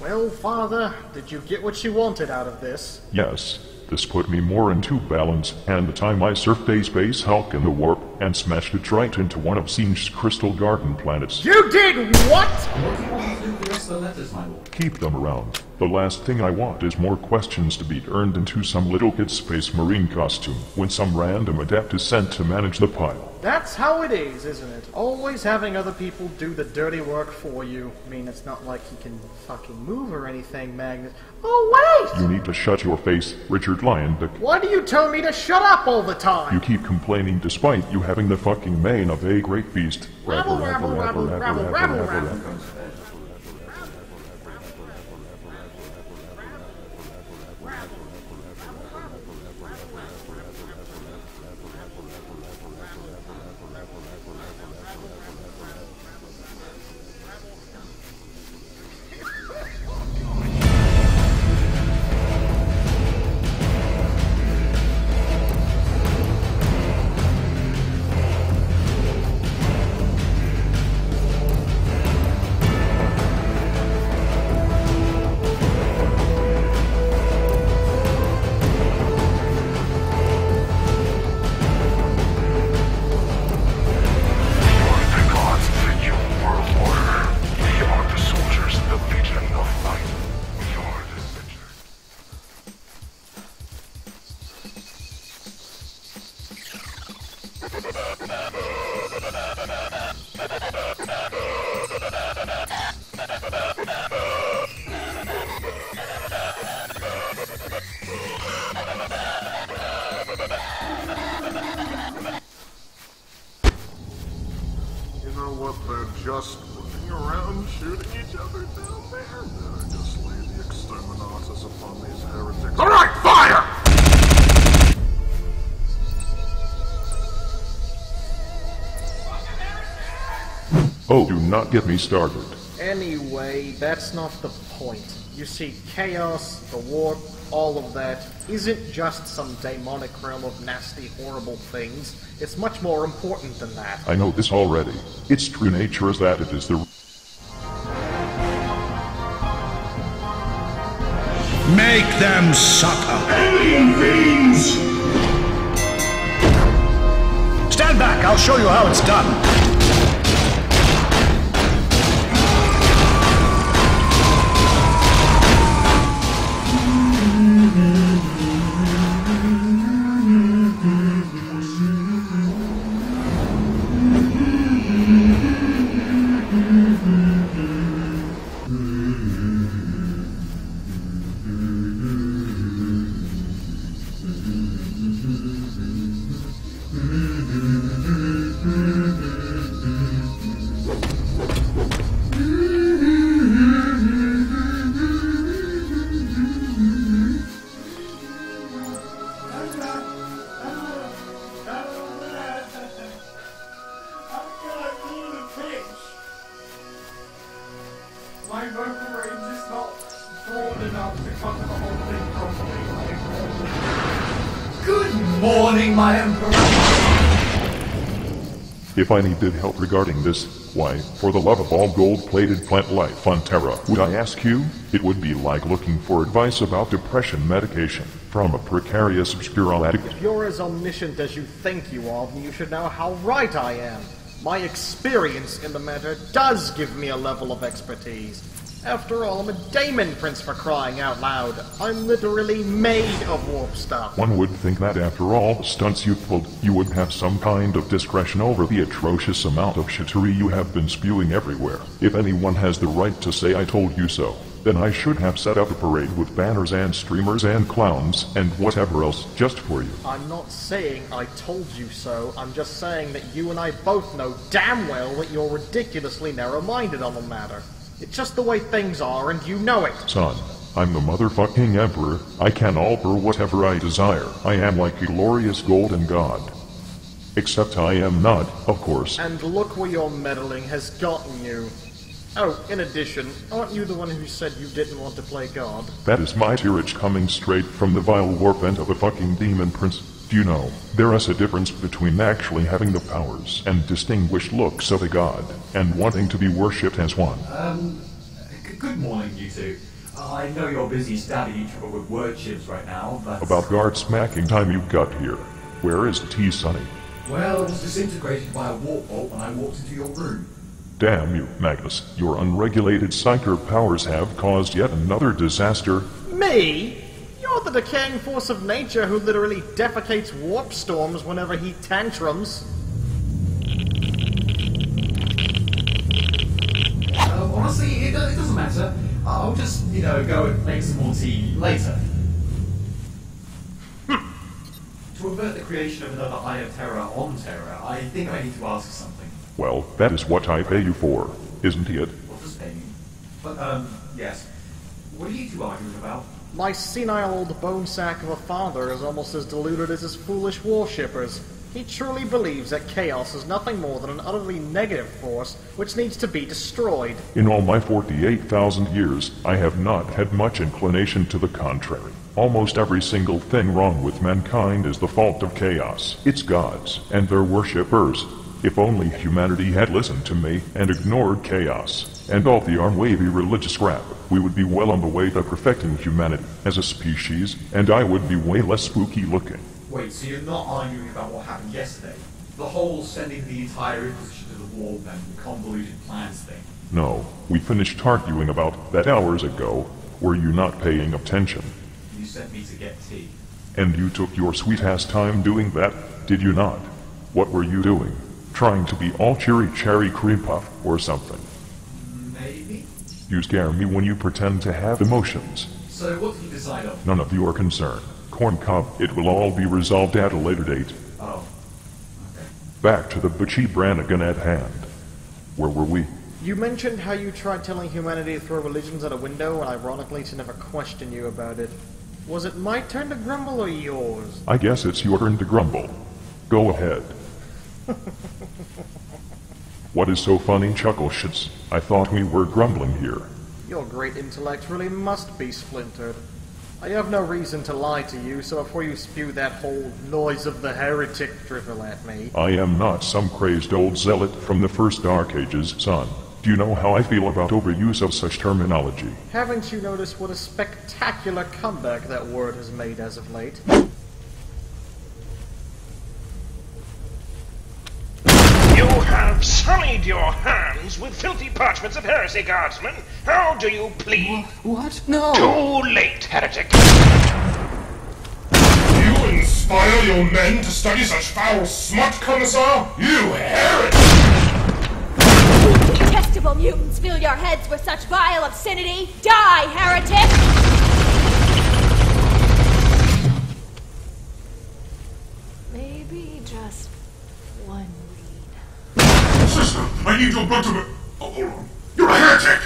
Well, Father, did you get what you wanted out of this? Yes, this put me more into balance, and the time I surfed a space hulk in the warp and smashed it right into one of Tzeentch's crystal garden planets. You did what? What do you want me to do with the rest of the letters, my lord? Keep them around. The last thing I want is more questions to be turned into some little kid space marine costume when some random adept is sent to manage the pile. That's how it is, isn't it? Always having other people do the dirty work for you. I mean, it's not like he can fucking move or anything, Magnus. Oh, wait! You need to shut your face, Richard Lyon. Why do you tell me to shut up all the time? You keep complaining despite you having the fucking mane of a great beast. Rabble, rabble, rabble, rabble, rabble, rabble. The Oh, do not get me started. Anyway, that's not the point. You see, chaos, the warp, all of that isn't just some demonic realm of nasty, horrible things. It's much more important than that. I know this already. Its true nature is that it is the Make them suffer. Alien fiends! Stand back, I'll show you how it's done. My emperor. If I needed help regarding this, why, for the love of all gold-plated plant life on Terra, would I ask you? It would be like looking for advice about depression medication from a precarious obscure addict. If you're as omniscient as you think you are, then you should know how right I am. My experience in the matter does give me a level of expertise. After all, I'm a Daemon Prince for crying out loud. I'm literally made of warp stuff. One would think that after all the stunts you pulled, you would have some kind of discretion over the atrocious amount of shittery you have been spewing everywhere. If anyone has the right to say I told you so, then I should have set up a parade with banners and streamers and clowns and whatever else just for you. I'm not saying I told you so. I'm just saying that you and I both know damn well that you're ridiculously narrow-minded on the matter. It's just the way things are, and you know it. Son, I'm the motherfucking emperor. I can alter whatever I desire. I am like a glorious golden god. Except I am not, of course. And look where your meddling has gotten you. Oh, in addition, aren't you the one who said you didn't want to play God? That is my tirage coming straight from the vile warpent of a fucking demon prince. Do you know, there is a difference between actually having the powers and distinguished looks of a god, and wanting to be worshipped as one. Um, g- good morning, you two. Uh, I know you're busy stabbing each other with word chips right now, but... About guard smacking time you got here. Where is T Sunny? Well, it was disintegrated by a warp bolt when I walked into your room. Damn you, Magnus. Your unregulated psyker powers have caused yet another disaster. Me? You're the decaying force of nature who literally defecates warp storms whenever he tantrums. Uh, honestly, it, it doesn't matter. I'll just, you know, go and make some more tea later. to avert the creation of another Eye of Terror on Terra, I think I need to ask something. Well, that is what I pay you for, isn't it? What does pay me? But, um, yes. What are you two arguing about? My senile old bone sack of a father is almost as deluded as his foolish worshippers. He truly believes that chaos is nothing more than an utterly negative force which needs to be destroyed. In all my 48,000 years, I have not had much inclination to the contrary. Almost every single thing wrong with mankind is the fault of chaos, its gods, and their worshippers. If only humanity had listened to me and ignored chaos, and all the arm-wavy religious crap, we would be well on the way to perfecting humanity as a species, and I would be way less spooky looking. Wait, so you're not arguing about what happened yesterday? The whole sending the entire Inquisition to the wall and convoluted plans thing. No, we finished arguing about that hours ago. Were you not paying attention? You sent me to get tea. And you took your sweet ass time doing that, did you not? What were you doing? Trying to be all cheery cherry cream puff or something? Maybe? You scare me when you pretend to have emotions. So what did you decide on? None of your concern. Corn cob, it will all be resolved at a later date. Oh. Back to the Butchie Brannigan at hand. Where were we? You mentioned how you tried telling humanity to throw religions out a window, and ironically to never question you about it. Was it my turn to grumble or yours? I guess it's your turn to grumble. Go ahead. What is so funny, chuckle shits? I thought we were grumbling here. Your great intellect really must be splintered. I have no reason to lie to you, so before you spew that whole noise of the heretic drivel at me, I am not some crazed old zealot from the first Dark Ages, son. Do you know how I feel about overuse of such terminology? haven't you noticed what a spectacular comeback that word has made as of late? You have sullied your hands with filthy parchments of heresy, guardsman. How do you plead? What? No! Too late, heretic. You inspire your men to study such foul smut, Commissar? You heretic! Detestable mutants fill your heads with such vile obscenity! Die, heretic! Maybe just one Sister, I need your blood to be... Oh, hold on. You're a heretic!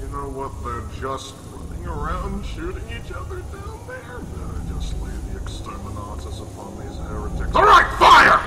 You know what? They're just running around shooting each other down there. Better just lay the exterminatus upon these heretics. Alright, fire!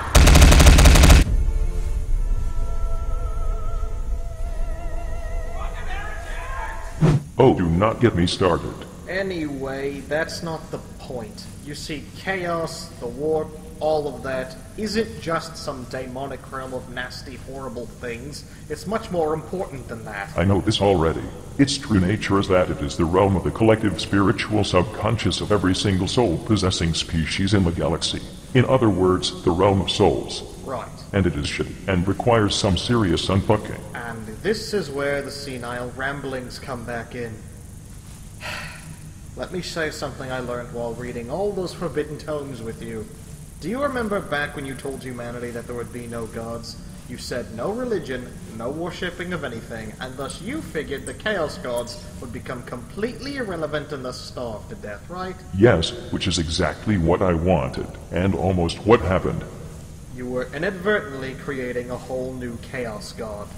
Oh, do not get me started. Anyway, that's not the point. You see, chaos, the warp, all of that isn't just some demonic realm of nasty, horrible things. It's much more important than that. I know this already. Its true nature is that it is the realm of the collective spiritual subconscious of every single soul possessing species in the galaxy. In other words, the realm of souls. Right. And it is shitty and requires some serious unfucking. And this is where the senile ramblings come back in. Let me say something I learned while reading all those forbidden tomes with you. Do you remember back when you told humanity that there would be no gods? You said no religion, no worshipping of anything, and thus you figured the Chaos Gods would become completely irrelevant and thus starve to death, right? Yes, which is exactly what I wanted, and almost what happened. You were inadvertently creating a whole new Chaos God.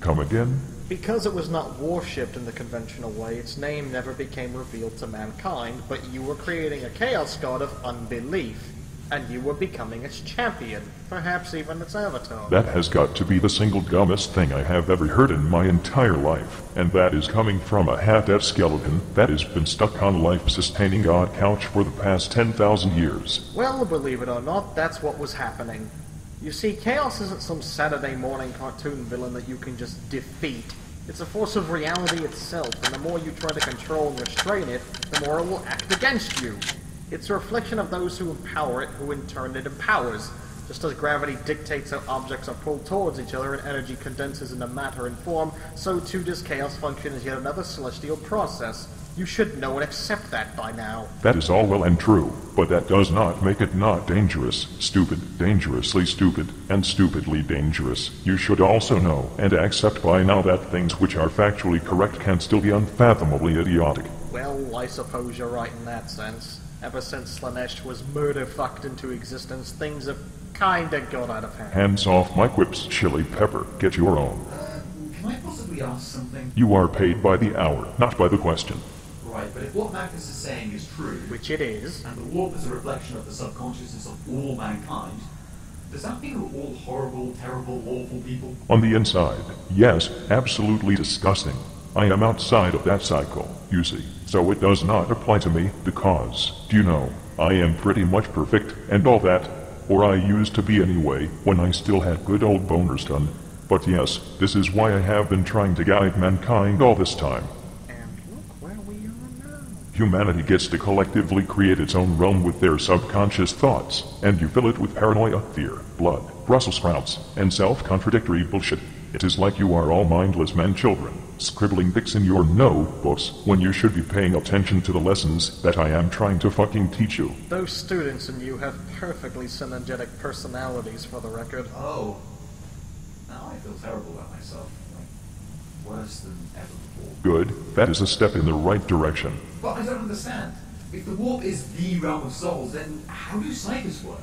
Come again? Because it was not worshipped in the conventional way, its name never became revealed to mankind, but you were creating a chaos god of unbelief, and you were becoming its champion, perhaps even its avatar. That has got to be the single dumbest thing I have ever heard in my entire life, and that is coming from a hat-at skeleton that has been stuck on life-sustaining God couch for the past 10,000 years. Well, believe it or not, that's what was happening. You see, Chaos isn't some Saturday morning cartoon villain that you can just defeat. It's a force of reality itself, and the more you try to control and restrain it, the more it will act against you. It's a reflection of those who empower it, who in turn it empowers. Just as gravity dictates how objects are pulled towards each other and energy condenses into matter and form, so too does chaos function as yet another celestial process. You should know and accept that by now. That is all well and true, but that does not make it not dangerous, stupid, dangerously stupid, and stupidly dangerous. You should also know and accept by now that things which are factually correct can still be unfathomably idiotic. Well, I suppose you're right in that sense. Ever since Slaanesh was murder fucked into existence, things have kinda got out of hand. Hands off my quips, chili pepper. Get your own. Can I possibly ask something? You are paid by the hour, not by the question. Right, but if what Magnus is saying is true, which it is, and the warp is a reflection of the subconsciousness of all mankind, does that mean we're all horrible, terrible, awful people? On the inside, yes, absolutely disgusting. I am outside of that cycle, you see, so it does not apply to me because, do you know, I am pretty much perfect and all that, or I used to be anyway when I still had good old boners done. But yes, this is why I have been trying to guide mankind all this time. Humanity gets to collectively create its own realm with their subconscious thoughts, and you fill it with paranoia, fear, blood, Brussels sprouts, and self-contradictory bullshit. It is like you are all mindless men children, scribbling dicks in your notebooks when you should be paying attention to the lessons that I am trying to fucking teach you. Those students and you have perfectly synergetic personalities, for the record. Oh. Now I feel terrible about myself. Like, worse than ever before. Good, that is a step in the right direction. But I don't understand. If the warp is the realm of souls, then how do psykers work?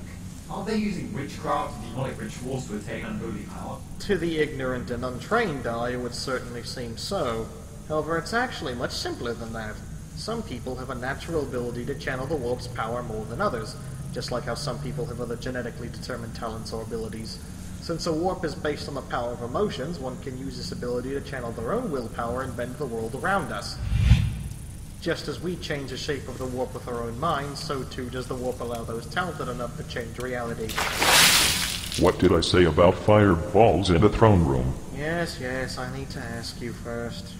Aren't they using witchcraft and demonic rituals to attain unholy power? To the ignorant and untrained eye, it would certainly seem so. However, it's actually much simpler than that. Some people have a natural ability to channel the warp's power more than others, just like how some people have other genetically determined talents or abilities. Since a warp is based on the power of emotions, one can use this ability to channel their own willpower and bend the world around us. Just as we change the shape of the warp with our own minds, so too does the warp allow those talented enough to change reality. What did I say about fireballs in the throne room? Yes, yes, I need to ask you first.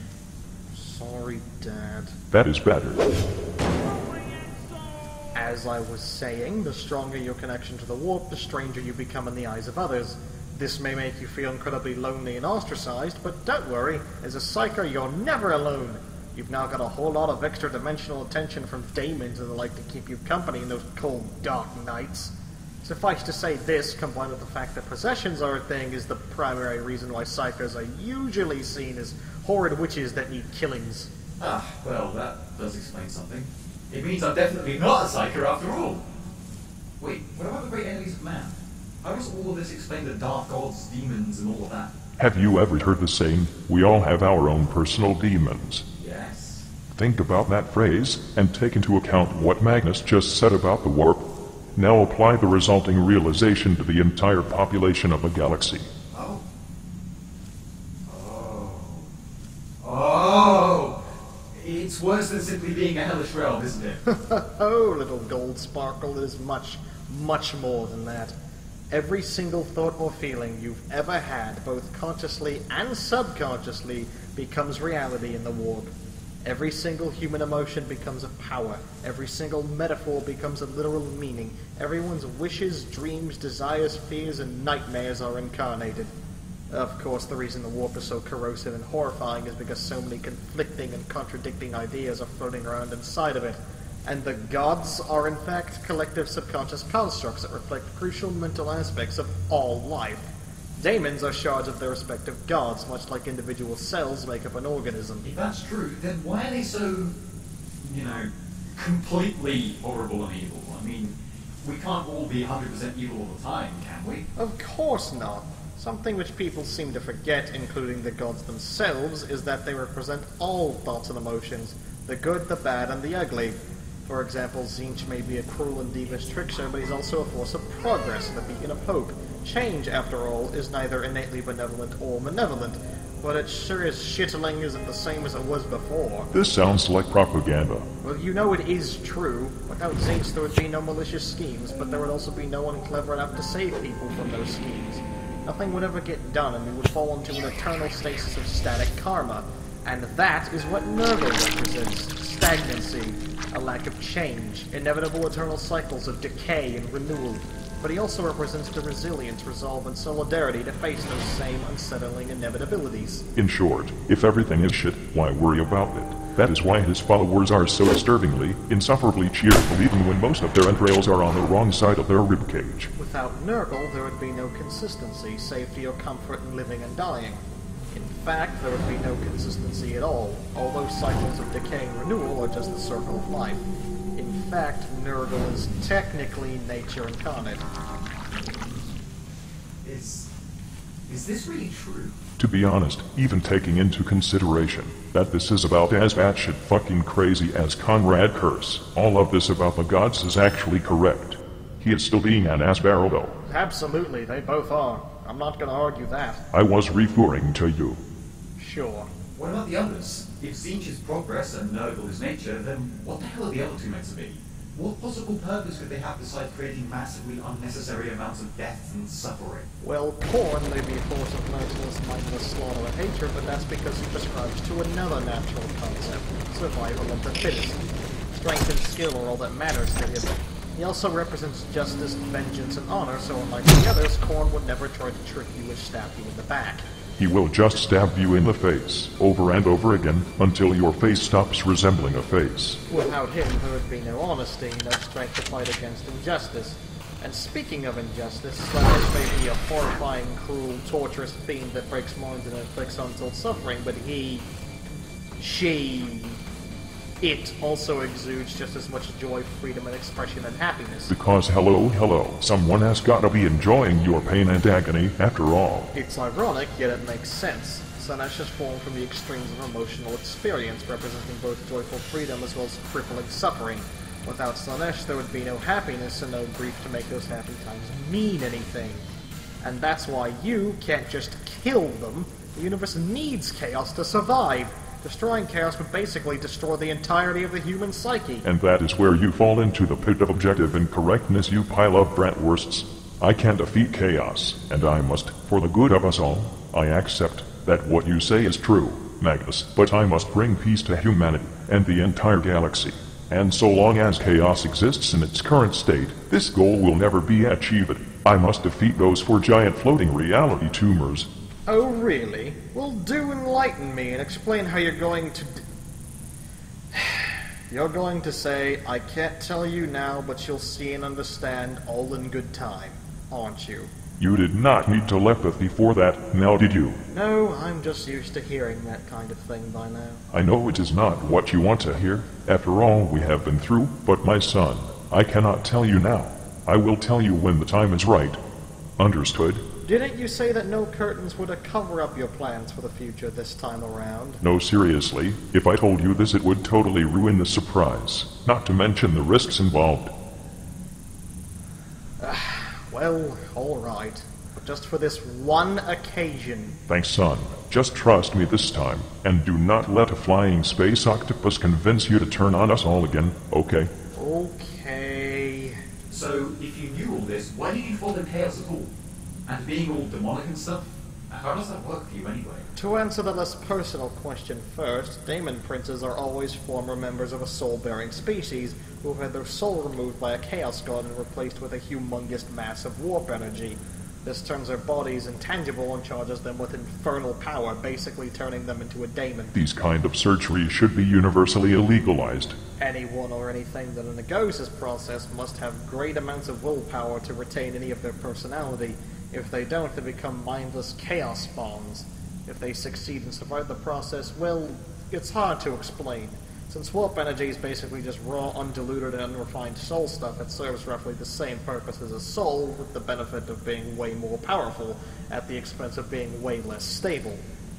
Sorry, Dad. That is better. As I was saying, the stronger your connection to the warp, the stranger you become in the eyes of others. This may make you feel incredibly lonely and ostracized, but don't worry, as a psyker, you're never alone. You've now got a whole lot of extra dimensional attention from daemons and the like to keep you company in those cold, dark nights. Suffice to say, this, combined with the fact that possessions are a thing, is the primary reason why psykers are usually seen as horrid witches that need killings. Ah, well, that does explain something. It means I'm definitely not a psyker after all. Wait, what about the great enemies of man? How does all of this explain the dark gods, demons, and all of that? Have you ever heard the saying, we all have our own personal demons? Yes. Think about that phrase, and take into account what Magnus just said about the warp. Now apply the resulting realization to the entire population of a galaxy. Oh. Oh. Oh! It's worse than simply being a hellish realm, isn't it? oh, little gold sparkle, it is much, much more than that. Every single thought or feeling you've ever had, both consciously and subconsciously, becomes reality in the warp. Every single human emotion becomes a power. Every single metaphor becomes a literal meaning. Everyone's wishes, dreams, desires, fears, and nightmares are incarnated. Of course, the reason the warp is so corrosive and horrifying is because so many conflicting and contradicting ideas are floating around inside of it. And the gods are, in fact, collective subconscious constructs that reflect crucial mental aspects of all life. Daemons are shards of their respective gods, much like individual cells make up an organism. If that's true, then why are they so, you know, completely horrible and evil? I mean, we can't all be 100% evil all the time, can we? Of course not. Something which people seem to forget, including the gods themselves, is that they represent all thoughts and emotions the good, the bad, and the ugly. For example, Tzeentch may be a cruel and devious trickster, but he's also a force of progress and a beacon of hope. Change, after all, is neither innately benevolent or malevolent, but it sure as shittling isn't the same as it was before. This sounds like propaganda. Well, you know it is true. Without Tzeentch, there would be no malicious schemes, but there would also be no one clever enough to save people from those schemes. Nothing would ever get done, and we would fall into an eternal stasis of static karma. And that is what Nurgle represents stagnancy, a lack of change, inevitable eternal cycles of decay and renewal. But he also represents the resilience, resolve, and solidarity to face those same unsettling inevitabilities. In short, if everything is shit, why worry about it? That is why his followers are so disturbingly, insufferably cheerful even when most of their entrails are on the wrong side of their ribcage. Without Nurgle, there would be no consistency, safety, your comfort in living and dying. In fact, there would be no consistency at all, all those cycles of decay and renewal are just the circle of life. In fact, Nurgle is technically nature incarnate. Is. is this really true? To be honest, even taking into consideration that this is about as batshit fucking crazy as Konrad Curze, all of this about the gods is actually correct. He is still being an ass barrel though. Absolutely, they both are. I'm not gonna argue that. I was referring to you. Sure. What about the others? If Tzeentch is progress and Nurgle is nature, then what the hell are the other two meant to be? What possible purpose could they have besides creating massively unnecessary amounts of death and suffering? Well, Khorne may be a force of merciless, mindless slaughter and hatred, but that's because he prescribes to another natural concept, survival of the fittest. Strength and skill are all that matters to him. He also represents justice, vengeance, and honor, so unlike the others, Khorne would never try to trick you or stab you in the back. He will just stab you in the face, over and over again, until your face stops resembling a face. Without him, there would be no honesty, no strength to fight against injustice. And speaking of injustice, Slaanesh may be a horrifying, cruel, torturous fiend that breaks minds and inflicts untold suffering, but he... she... it also exudes just as much joy, freedom, and expression and happiness. Because hello, hello, someone has gotta be enjoying your pain and agony after all. It's ironic, yet it makes sense. Slaanesh is formed from the extremes of emotional experience, representing both joyful freedom as well as crippling suffering. Without Slaanesh, there would be no happiness and no grief to make those happy times mean anything. And that's why you can't just kill them. The universe needs chaos to survive. Destroying chaos would basically destroy the entirety of the human psyche. And that is where you fall into the pit of objective incorrectness, you pile of bratwursts. I can defeat chaos, and I must, for the good of us all, I accept that what you say is true, Magnus, but I must bring peace to humanity and the entire galaxy. And so long as chaos exists in its current state, this goal will never be achieved. I must defeat those four giant floating reality tumors. Oh, really? Well, do enlighten me and explain how you're going to. D- you're going to say, I can't tell you now, but you'll see and understand all in good time, aren't you? You did not need telepathy for that, now did you? No, I'm just used to hearing that kind of thing by now. I know it is not what you want to hear. After all we have been through, but my son, I cannot tell you now. I will tell you when the time is right. Understood? Didn't you say that no curtains were to cover up your plans for the future this time around? No, seriously. If I told you this, it would totally ruin the surprise. Not to mention the risks involved. Well, alright. But just for this one occasion. Thanks, son. Just trust me this time, and do not let a flying space octopus convince you to turn on us all again, okay? Okay. So, if you knew all this, why did you fall in chaos at all? And being all demonic and stuff? How does that work for you anyway? To answer the less personal question first, Daemon Princes are always former members of a soul-bearing species who have had their soul removed by a Chaos God and replaced with a humongous mass of warp energy. This turns their bodies intangible and charges them with infernal power, basically turning them into a daemon. These kind of surgeries should be universally illegalized. Anyone or anything that undergoes this process must have great amounts of willpower to retain any of their personality. If they don't, they become mindless chaos spawns. If they succeed and survive the process, well, it's hard to explain. Since warp energy is basically just raw, undiluted, and unrefined soul stuff, it serves roughly the same purpose as a soul, with the benefit of being way more powerful, at the expense of being way less stable.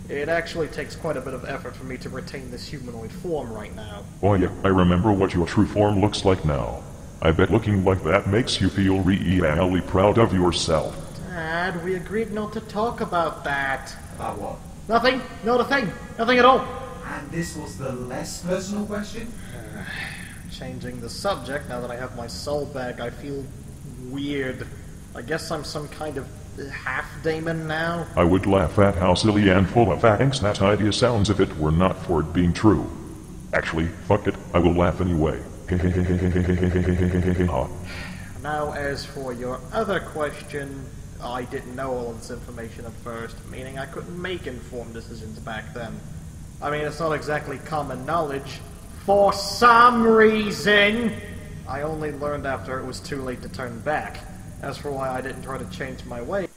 It actually takes quite a bit of effort for me to retain this humanoid form right now. Oh yeah, I remember what your true form looks like now. I bet looking like that makes you feel really proud of yourself. Dad, we agreed not to talk about that. About what? Nothing, not a thing, nothing at all. And this was the less personal question? Changing the subject, now that I have my soul back, I feel weird. I guess I'm some kind of half daemon now? I would laugh at how silly and full of angst that idea sounds if it were not for it being true. Actually, fuck it, I will laugh anyway. Ah. Now, as for your other question, I didn't know all of this information at first, meaning I couldn't make informed decisions back then. I mean, it's not exactly common knowledge. For some reason! I only learned after it was too late to turn back. As for why I didn't try to change my ways,